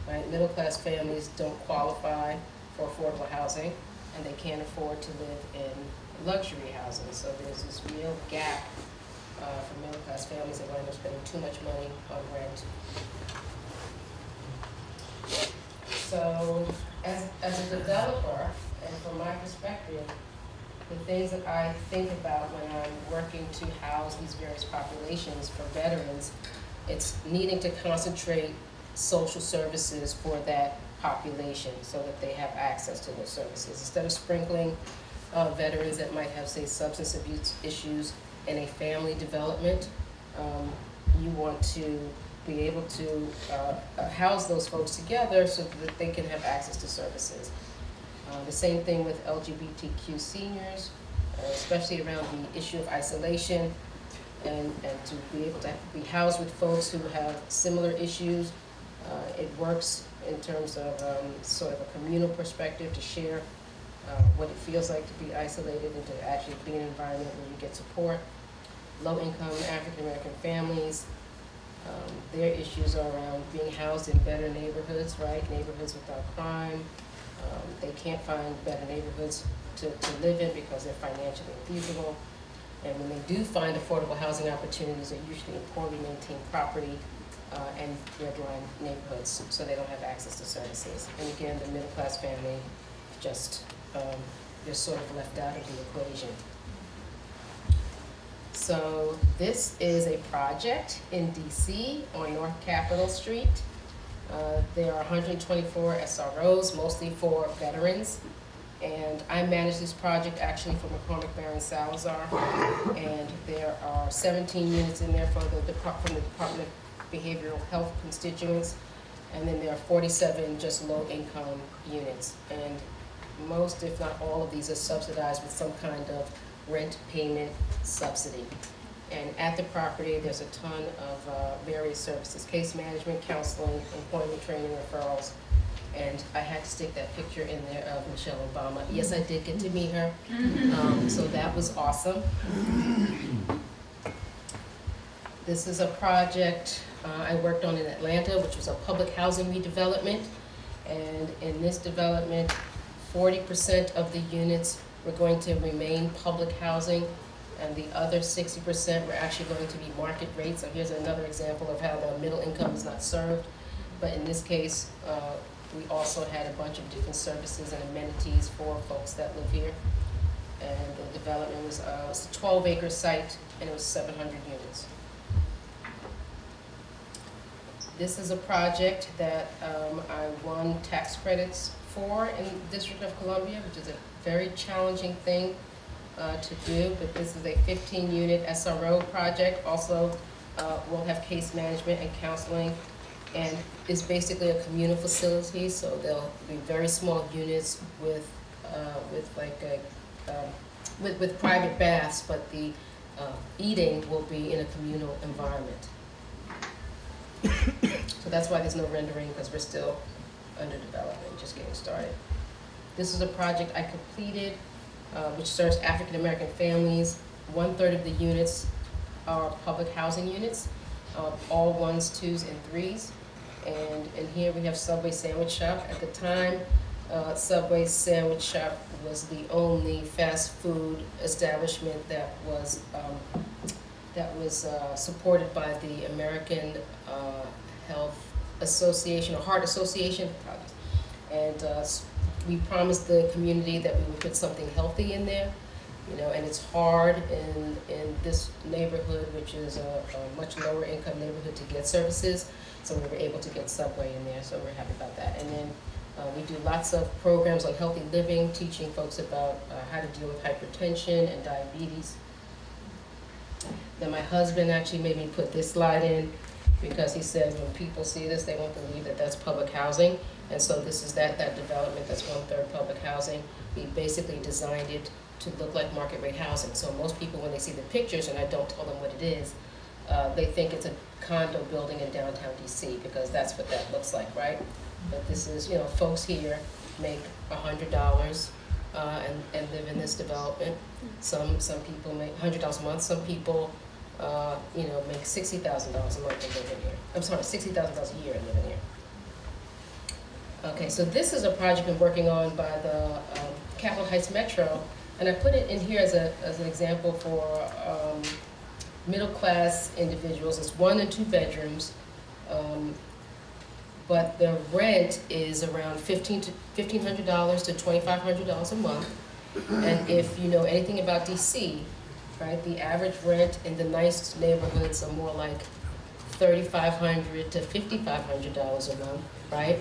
Right? Middle-class families don't qualify for affordable housing, and they can't afford to live in luxury housing. So there's this real gap uh, for middle-class families that wind up spending too much money on rent. So as, as a developer, and from my perspective, the things that I think about when I'm working to house these various populations for veterans, it's needing to concentrate social services for that population so that they have access to those services. Instead of sprinkling uh, veterans that might have, say, substance abuse issues in a family development, um, you want to be able to uh, uh, house those folks together so that they can have access to services. Uh, the same thing with LGBTQ seniors, uh, especially around the issue of isolation. and, and to be able to be housed with folks who have similar issues. Uh, It works in terms of um, sort of a communal perspective to share uh, what it feels like to be isolated and to actually be in an environment where you get support. Low-income African-American families, um, their issues are around being housed in better neighborhoods, right? Neighborhoods without crime. Um, They can't find better neighborhoods to, to live in because they're financially infeasible. And when they do find affordable housing opportunities, they're usually in poorly maintained property uh, and redline neighborhoods, so they don't have access to services. And again, the middle-class family just, um, they're sort of left out of the equation. So this is a project in DC on North Capitol Street. Uh, There are 124 SROs, mostly for veterans. And I manage this project actually for McCormick Baron Salazar. And there are 17 units in there for the from the Department of Behavioral Health constituents. And then there are 47 just low-income units. And most, if not all of these are subsidized with some kind of rent payment subsidy. And at the property, there's a ton of uh, various services, case management, counseling, employment training, referrals. And I had to stick that picture in there of Michelle Obama. Yes, I did get to meet her, um, so that was awesome. This is a project uh, I worked on in Atlanta, which was a public housing redevelopment. And in this development, forty percent of the units were going to remain public housing, and the other sixty percent were actually going to be market rates. So here's another example of how the middle income is not served. But in this case, uh, we also had a bunch of different services and amenities for folks that live here. And the development was, uh, was a twelve acre site, and it was seven hundred units. This is a project that um, I won tax credits for in the District of Columbia, which is a very challenging thing uh, to do, but this is a 15-unit SRO project. Also, uh, we'll have case management and counseling, and it's basically a communal facility, so they'll be very small units with, uh, with like a, um, with, with private baths, but the uh, eating will be in a communal environment. So that's why there's no rendering, because we're still under development, just getting started. This is a project I completed, uh, which serves African-American families. One-third of the units are public housing units, uh, all ones, twos, and threes. And, and here we have Subway Sandwich Shop. At the time, uh, Subway Sandwich Shop was the only fast food establishment that was, um, that was uh, supported by the American uh, Health Association, or Heart Association. And uh, we promised the community that we would put something healthy in there, you know, and it's hard in, in this neighborhood, which is a, a much lower income neighborhood to get services. So we were able to get Subway in there, so we're happy about that. And then uh, we do lots of programs on healthy living, teaching folks about uh, how to deal with hypertension and diabetes. Then my husband actually made me put this slide in because he said when people see this, they won't believe that that's public housing. And so this is that, that development that's one-third public housing. We basically designed it to look like market rate housing. So most people, when they see the pictures, and I don't tell them what it is, uh, they think it's a condo building in downtown DC because that's what that looks like, right? But this is, you know, folks here make a hundred dollars, uh, and, and live in this development. Some, some people make hundred dollars a month, some people, uh, you know, make sixty thousand dollars a month and live in here. I'm sorry, sixty thousand dollars a year and live in here. Okay, so this is a project I'm working on by the, um, Capitol Heights Metro, and I put it in here as a, as an example for, um, middle-class individuals, it's one and two bedrooms, um, but the rent is around fifteen to, fifteen hundred dollars to twenty-five hundred dollars a month. And if you know anything about DC, right, the average rent in the nice neighborhoods are more like 3,500 to fifty-five hundred dollars a month, right?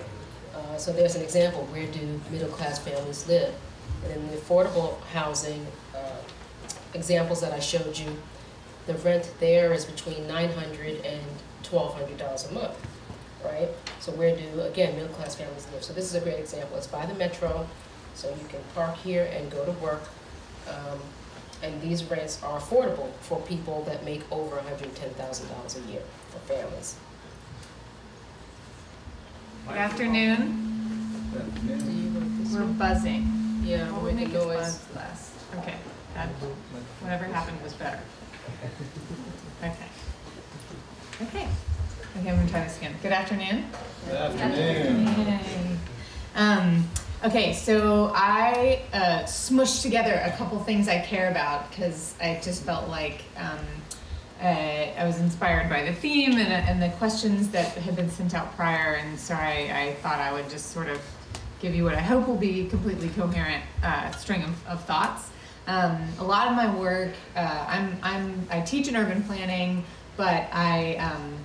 Uh, so there's an example, where do middle-class families live? And in the affordable housing, uh, examples that I showed you, the rent there is between nine hundred and twelve hundred dollars a month, right? So where do, again, middle-class families live? So this is a great example, it's by the metro, so you can park here and go to work. Um, And these rents are affordable for people that make over hundred and ten thousand dollars a year for families. Good afternoon. We're buzzing. Yeah, we're would making make us noise. buzz less? Okay, that, whatever happened was better. Okay. Okay. Okay, I'm gonna try this again. Good afternoon. Good afternoon. Yay. Um, okay, so I uh, smushed together a couple things I care about because I just felt like um, uh, I was inspired by the theme and, and the questions that had been sent out prior, and so I, I thought I would just sort of give you what I hope will be completely coherent uh, string of, of thoughts. Um, a lot of my work, uh, I'm, I'm, I teach in urban planning, but I, um,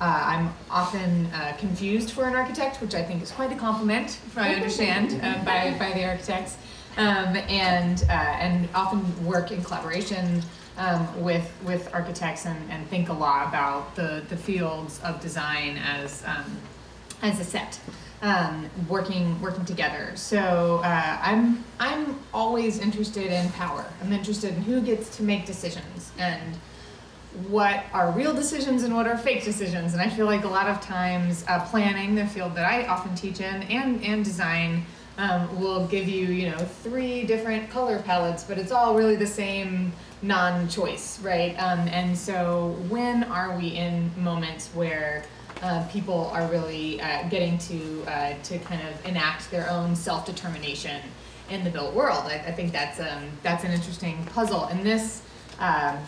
uh, I'm often uh, confused for an architect, which I think is quite a compliment, if I understand, uh, by, by the architects, um, and, uh, and often work in collaboration um, with, with architects and, and think a lot about the, the fields of design as, um, as a set um, working working together. So uh, I'm I'm always interested in power. I'm interested in who gets to make decisions and what are real decisions and what are fake decisions. And I feel like a lot of times uh, planning, the field that I often teach in, and and design. Um, will give you, you know, three different color palettes, but it's all really the same non-choice, right? Um, and so, when are we in moments where uh, people are really uh, getting to uh, to kind of enact their own self determination in the built world. I, I think that's um, that's an interesting puzzle, and this um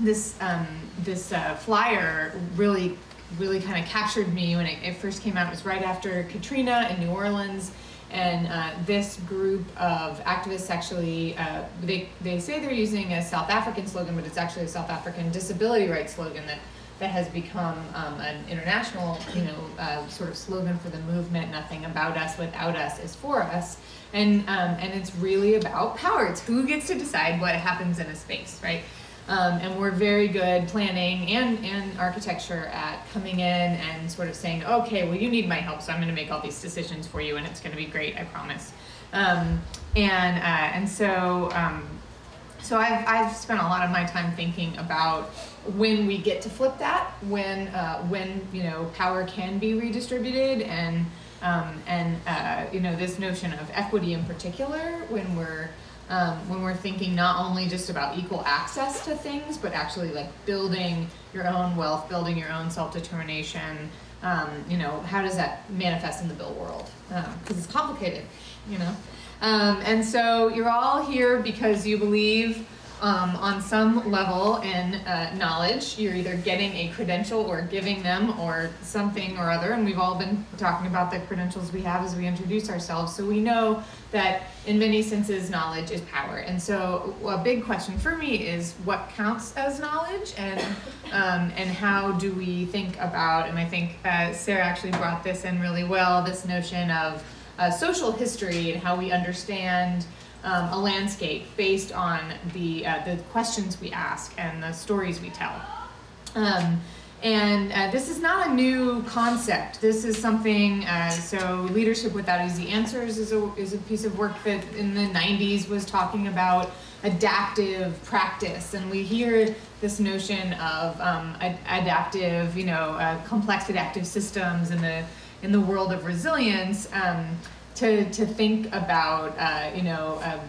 this um, this uh, flyer really really kind of captured me when it, it first came out. It was right after Katrina in New Orleans. And uh, this group of activists actually, uh, they, they say they're using a South African slogan, but it's actually a South African disability rights slogan that that has become um, an international, you know, uh, sort of slogan for the movement. Nothing about us without us is for us, and um, and it's really about power. It's who gets to decide what happens in a space, right? Um, and we're very good planning and and architecture at coming in and sort of saying, okay, well, you need my help, so I'm going to make all these decisions for you, and it's going to be great, I promise. Um, and uh, and so. Um, so I've, I've spent a lot of my time thinking about when we get to flip that, when uh, when you know power can be redistributed, and um, and uh, you know this notion of equity in particular, when we're um, when we're thinking not only just about equal access to things, but actually like building your own wealth, building your own self determination. Um, you know, how does that manifest in the bill world? Because it's complicated, you know. Um, and so you're all here because you believe um, on some level in uh, knowledge. You're either getting a credential or giving them or something or other. And we've all been talking about the credentials we have as we introduce ourselves. So we know that in many senses, knowledge is power. And so a big question for me is what counts as knowledge and, um, and how do we think about, and I think uh, Sarah actually brought this in really well, this notion of uh, social history and how we understand um, a landscape based on the uh, the questions we ask and the stories we tell. Um, and uh, this is not a new concept. This is something. Uh, so, leadership without easy answers is a is a piece of work that in the '90s was talking about adaptive practice, and we hear this notion of um, ad- adaptive, you know, uh, complex adaptive systems in the in the world of resilience um, to, to think about, uh, you know, uh,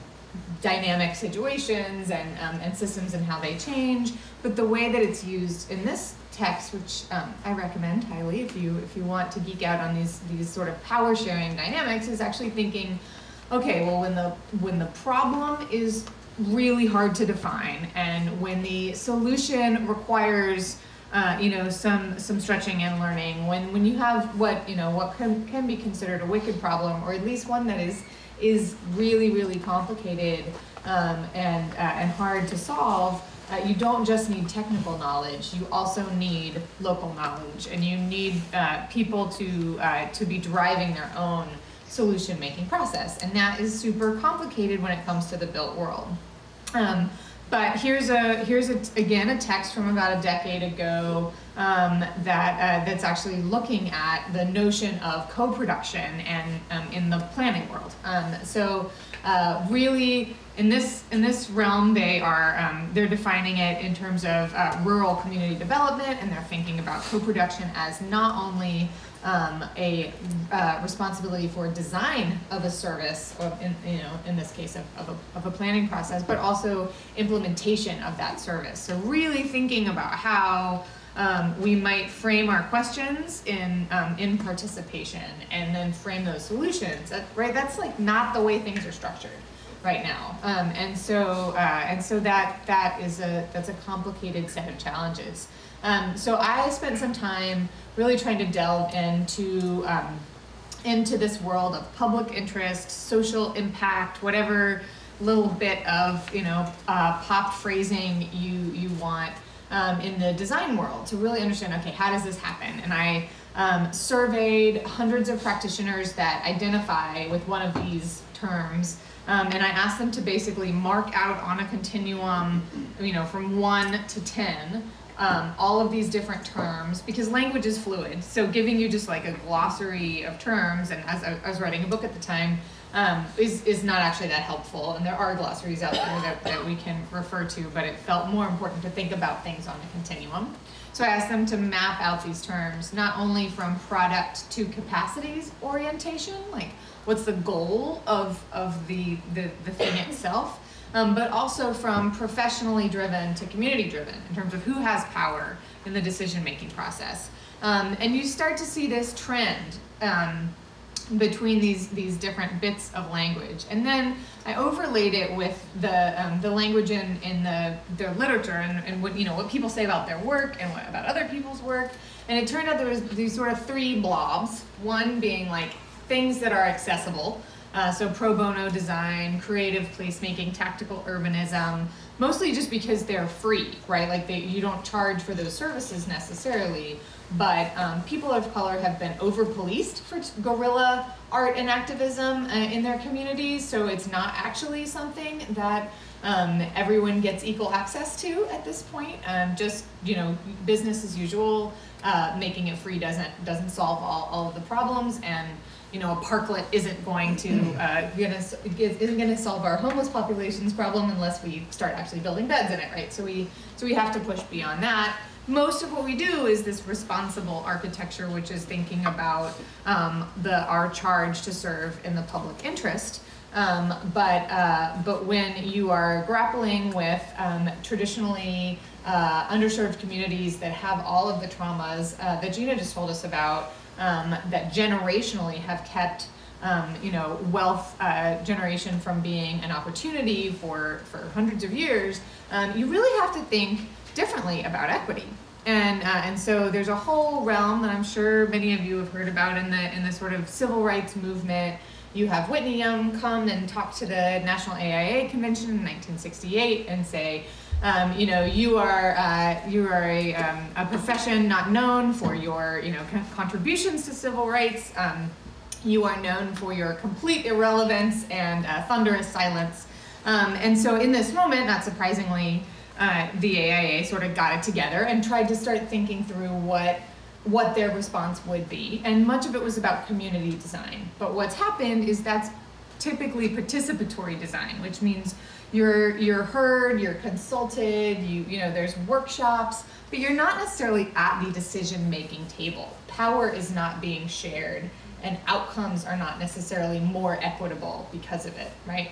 dynamic situations and, um, and systems and how they change. But the way that it's used in this text, which um, I recommend highly if you, if you want to geek out on these, these sort of power sharing dynamics, is actually thinking, okay, well, when the, when the problem is really hard to define and when the solution requires uh, you know some some stretching and learning. When when you have what you know what can, can be considered a wicked problem or at least one that is is really really complicated um, and uh, and hard to solve uh, you don't just need technical knowledge. You also need local knowledge and you need uh, people to uh, to be driving their own solution making process. And that is super complicated when it comes to the built world. Um, but here's a here's a, again a text from about a decade ago um, that uh, that's actually looking at the notion of co-production and um, in the planning world. Um, so uh, really in this in this realm they are um, they're defining it in terms of uh, rural community development and they're thinking about co-production as not only um, a uh, responsibility for design of a service in, you know in this case of, of, a, of a planning process but also implementation of that service. So really thinking about how um, we might frame our questions in um, in participation and then frame those solutions. That, right that's like not the way things are structured right now. Um, and so uh, and so that that is a that's a complicated set of challenges um, so I spent some time really trying to delve into um, into this world of public interest social impact whatever little bit of you know uh, pop phrasing you you want um, in the design world to really understand okay how does this happen? And i um, surveyed hundreds of practitioners that identify with one of these terms um, and i asked them to basically mark out on a continuum you know from 1 to 10 um, all of these different terms because language is fluid so giving you just like a glossary of terms and as i, I was writing a book at the time um, is, is not actually that helpful. And there are glossaries out there that, that we can refer to, but it felt more important to think about things on a continuum. So I asked them to map out these terms, not only from product to capacities orientation, like what's the goal of, of the, the, the thing itself, um, but also from professionally driven to community driven in terms of who has power in the decision making process. Um, and you start to see this trend. Um, between these these different bits of language and then I overlaid it with the um, the language in, in the, the literature and, and what you know what people say about their work and what about other people's work and it turned out there was these sort of three blobs one being like things that are accessible uh, so pro bono design creative placemaking tactical urbanism mostly just because they're free right like they, you don't charge for those services necessarily but um, people of color have been over policed for guerrilla art and activism uh, in their communities, so it's not actually something that um, everyone gets equal access to at this point. Um, just you know, business as usual, uh, making it free doesn't doesn't solve all, all of the problems, and you know, a parklet isn't going to uh, gonna, isn't going to solve our homeless population's problem unless we start actually building beds in it, right? So we so we have to push beyond that most of what we do is this responsible architecture, which is thinking about um, the our charge to serve in the public interest. Um, but uh, but when you are grappling with um, traditionally uh, underserved communities that have all of the traumas uh, that Gina just told us about, um, that generationally have kept um, you know, wealth uh, generation from being an opportunity for, for hundreds of years, um, you really have to think differently about equity. And, uh, and so there's a whole realm that I'm sure many of you have heard about in the, in the sort of civil rights movement. You have Whitney Young come and talk to the National AIA Convention in 1968 and say, um, you know, you are uh, you are a, um, a profession not known for your you know contributions to civil rights. Um, you are known for your complete irrelevance and uh, thunderous silence. Um, and so, in this moment, not surprisingly, uh, the AIA sort of got it together and tried to start thinking through what what their response would be. And much of it was about community design. But what's happened is that's typically participatory design, which means you're you're heard, you're consulted, you you know there's workshops, but you're not necessarily at the decision making table. Power is not being shared and outcomes are not necessarily more equitable because of it, right?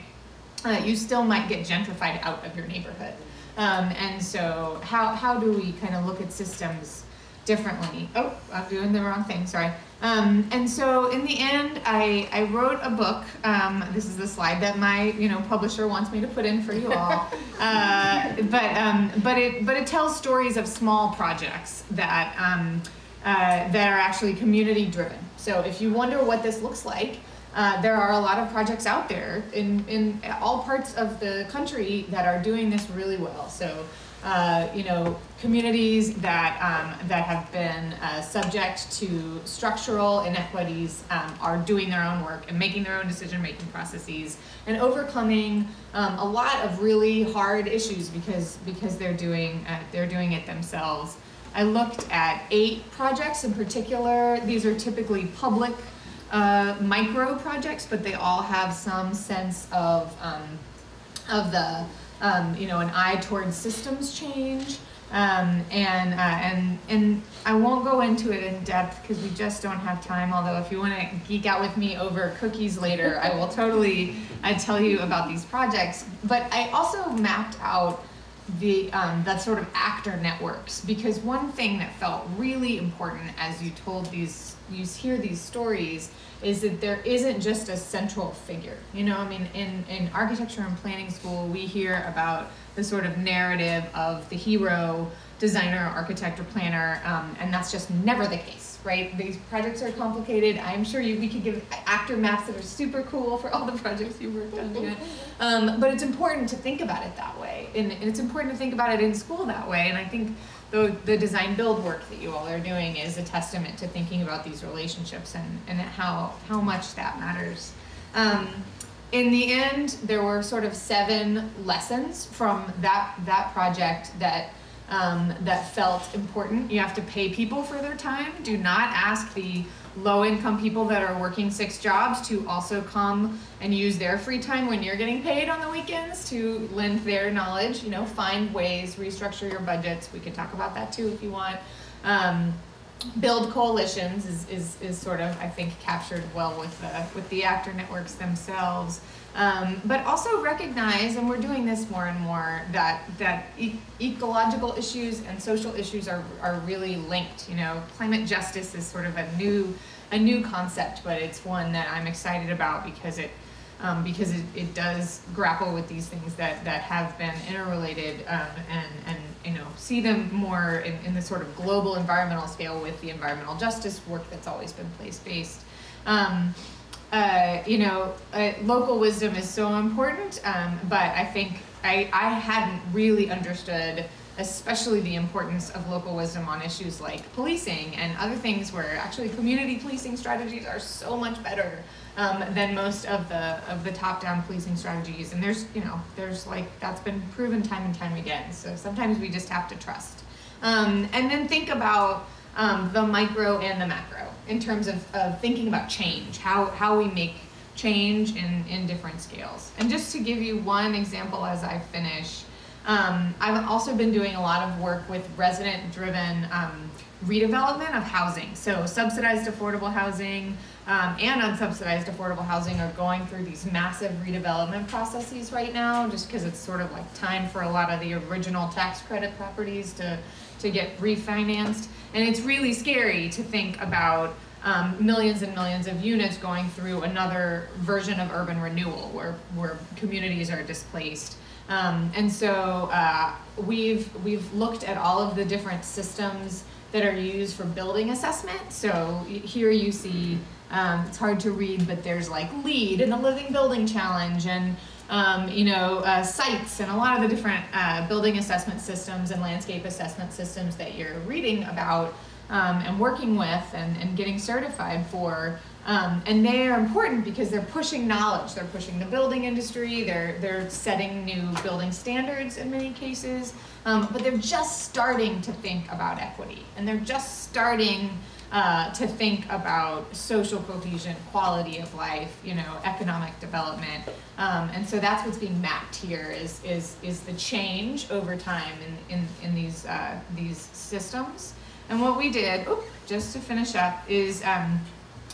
Uh, you still might get gentrified out of your neighborhood. Um, and so how, how do we kind of look at systems differently? Oh, I'm doing the wrong thing, sorry. Um, and so in the end, I, I wrote a book. Um, this is the slide that my you know publisher wants me to put in for you all. Uh, but um, but it but it tells stories of small projects that um, uh, that are actually community driven. So if you wonder what this looks like, uh, there are a lot of projects out there in, in all parts of the country that are doing this really well. So, uh, you know, communities that, um, that have been uh, subject to structural inequities um, are doing their own work and making their own decision-making processes and overcoming um, a lot of really hard issues because, because they're, doing, uh, they're doing it themselves. I looked at eight projects in particular. These are typically public uh, micro projects, but they all have some sense of um, of the um, you know an eye towards systems change. Um, and uh, and and I won't go into it in depth because we just don't have time. Although if you want to geek out with me over cookies later, I will totally I tell you about these projects. But I also mapped out the um, that sort of actor networks because one thing that felt really important as you told these you hear these stories is that there isn't just a central figure. You know i mean in in architecture and planning school we hear about the sort of narrative of the hero designer architect or planner um, and that's just never the case right? These projects are complicated. I'm sure you, we could give actor maps that are super cool for all the projects you worked on Um, but it's important to think about it that way and, and it's important to think about it in school that way and i think the, the design build work that you all are doing is a testament to thinking about these relationships and, and how, how much that matters. Um, in the end, there were sort of seven lessons from that, that project that, um, that felt important. You have to pay people for their time. Do not ask the low income people that are working six jobs to also come and use their free time when you're getting paid on the weekends to lend their knowledge you know find ways restructure your budgets. We can talk about that too if you want. Um, build coalitions is, is, is sort of i think captured well with the with the actor networks themselves um, but also recognize and we're doing this more and more that that e- ecological issues and social issues are, are really linked you know climate justice is sort of a new a new concept but it's one that i'm excited about because it um, because it, it does grapple with these things that, that have been interrelated um, and, and you know see them more in, in the sort of global environmental scale with the environmental justice work that's always been place based. Uh, you know, uh, local wisdom is so important, um, but I think I, I hadn't really understood, especially the importance of local wisdom on issues like policing and other things where actually community policing strategies are so much better um, than most of the of the top-down policing strategies. And there's, you know, there's like that's been proven time and time again. So sometimes we just have to trust. Um, and then think about um, the micro and the macro in terms of, of thinking about change, how, how we make change in, in different scales. And just to give you one example as I finish, um, I've also been doing a lot of work with resident driven um, redevelopment of housing. So subsidized affordable housing um, and unsubsidized affordable housing are going through these massive redevelopment processes right now just because it's sort of like time for a lot of the original tax credit properties to, to get refinanced. And it's really scary to think about um, millions and millions of units going through another version of urban renewal where, where communities are displaced. Um, and so uh, we've, we've looked at all of the different systems that are used for building assessment. So here you see, um, it's hard to read, but there's like LEED and the Living Building Challenge and um, you know, uh, sites and a lot of the different uh, building assessment systems and landscape assessment systems that you're reading about um, and working with and, and getting certified for. Um, and they are important because they're pushing knowledge. They're pushing the building industry. They're they're setting new building standards in many cases. Um, but they're just starting to think about equity, and they're just starting uh, to think about social cohesion, quality of life, you know, economic development, um, and so that's what's being mapped here is is is the change over time in in, in these uh, these systems. And what we did, just to finish up, is um,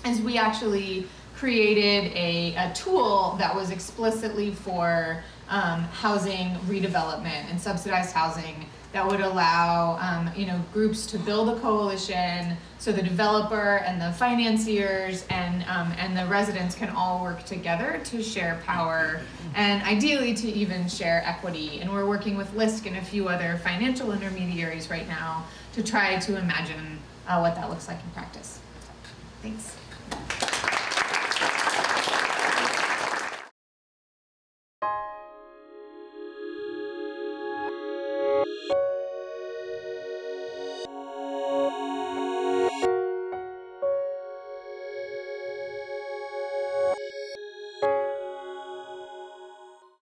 is we actually created a, a tool that was explicitly for um, housing redevelopment and subsidized housing that would allow um, you know groups to build a coalition so the developer and the financiers and um, and the residents can all work together to share power and ideally to even share equity. And we're working with LISC and a few other financial intermediaries right now to try to imagine uh, what that looks like in practice. Thanks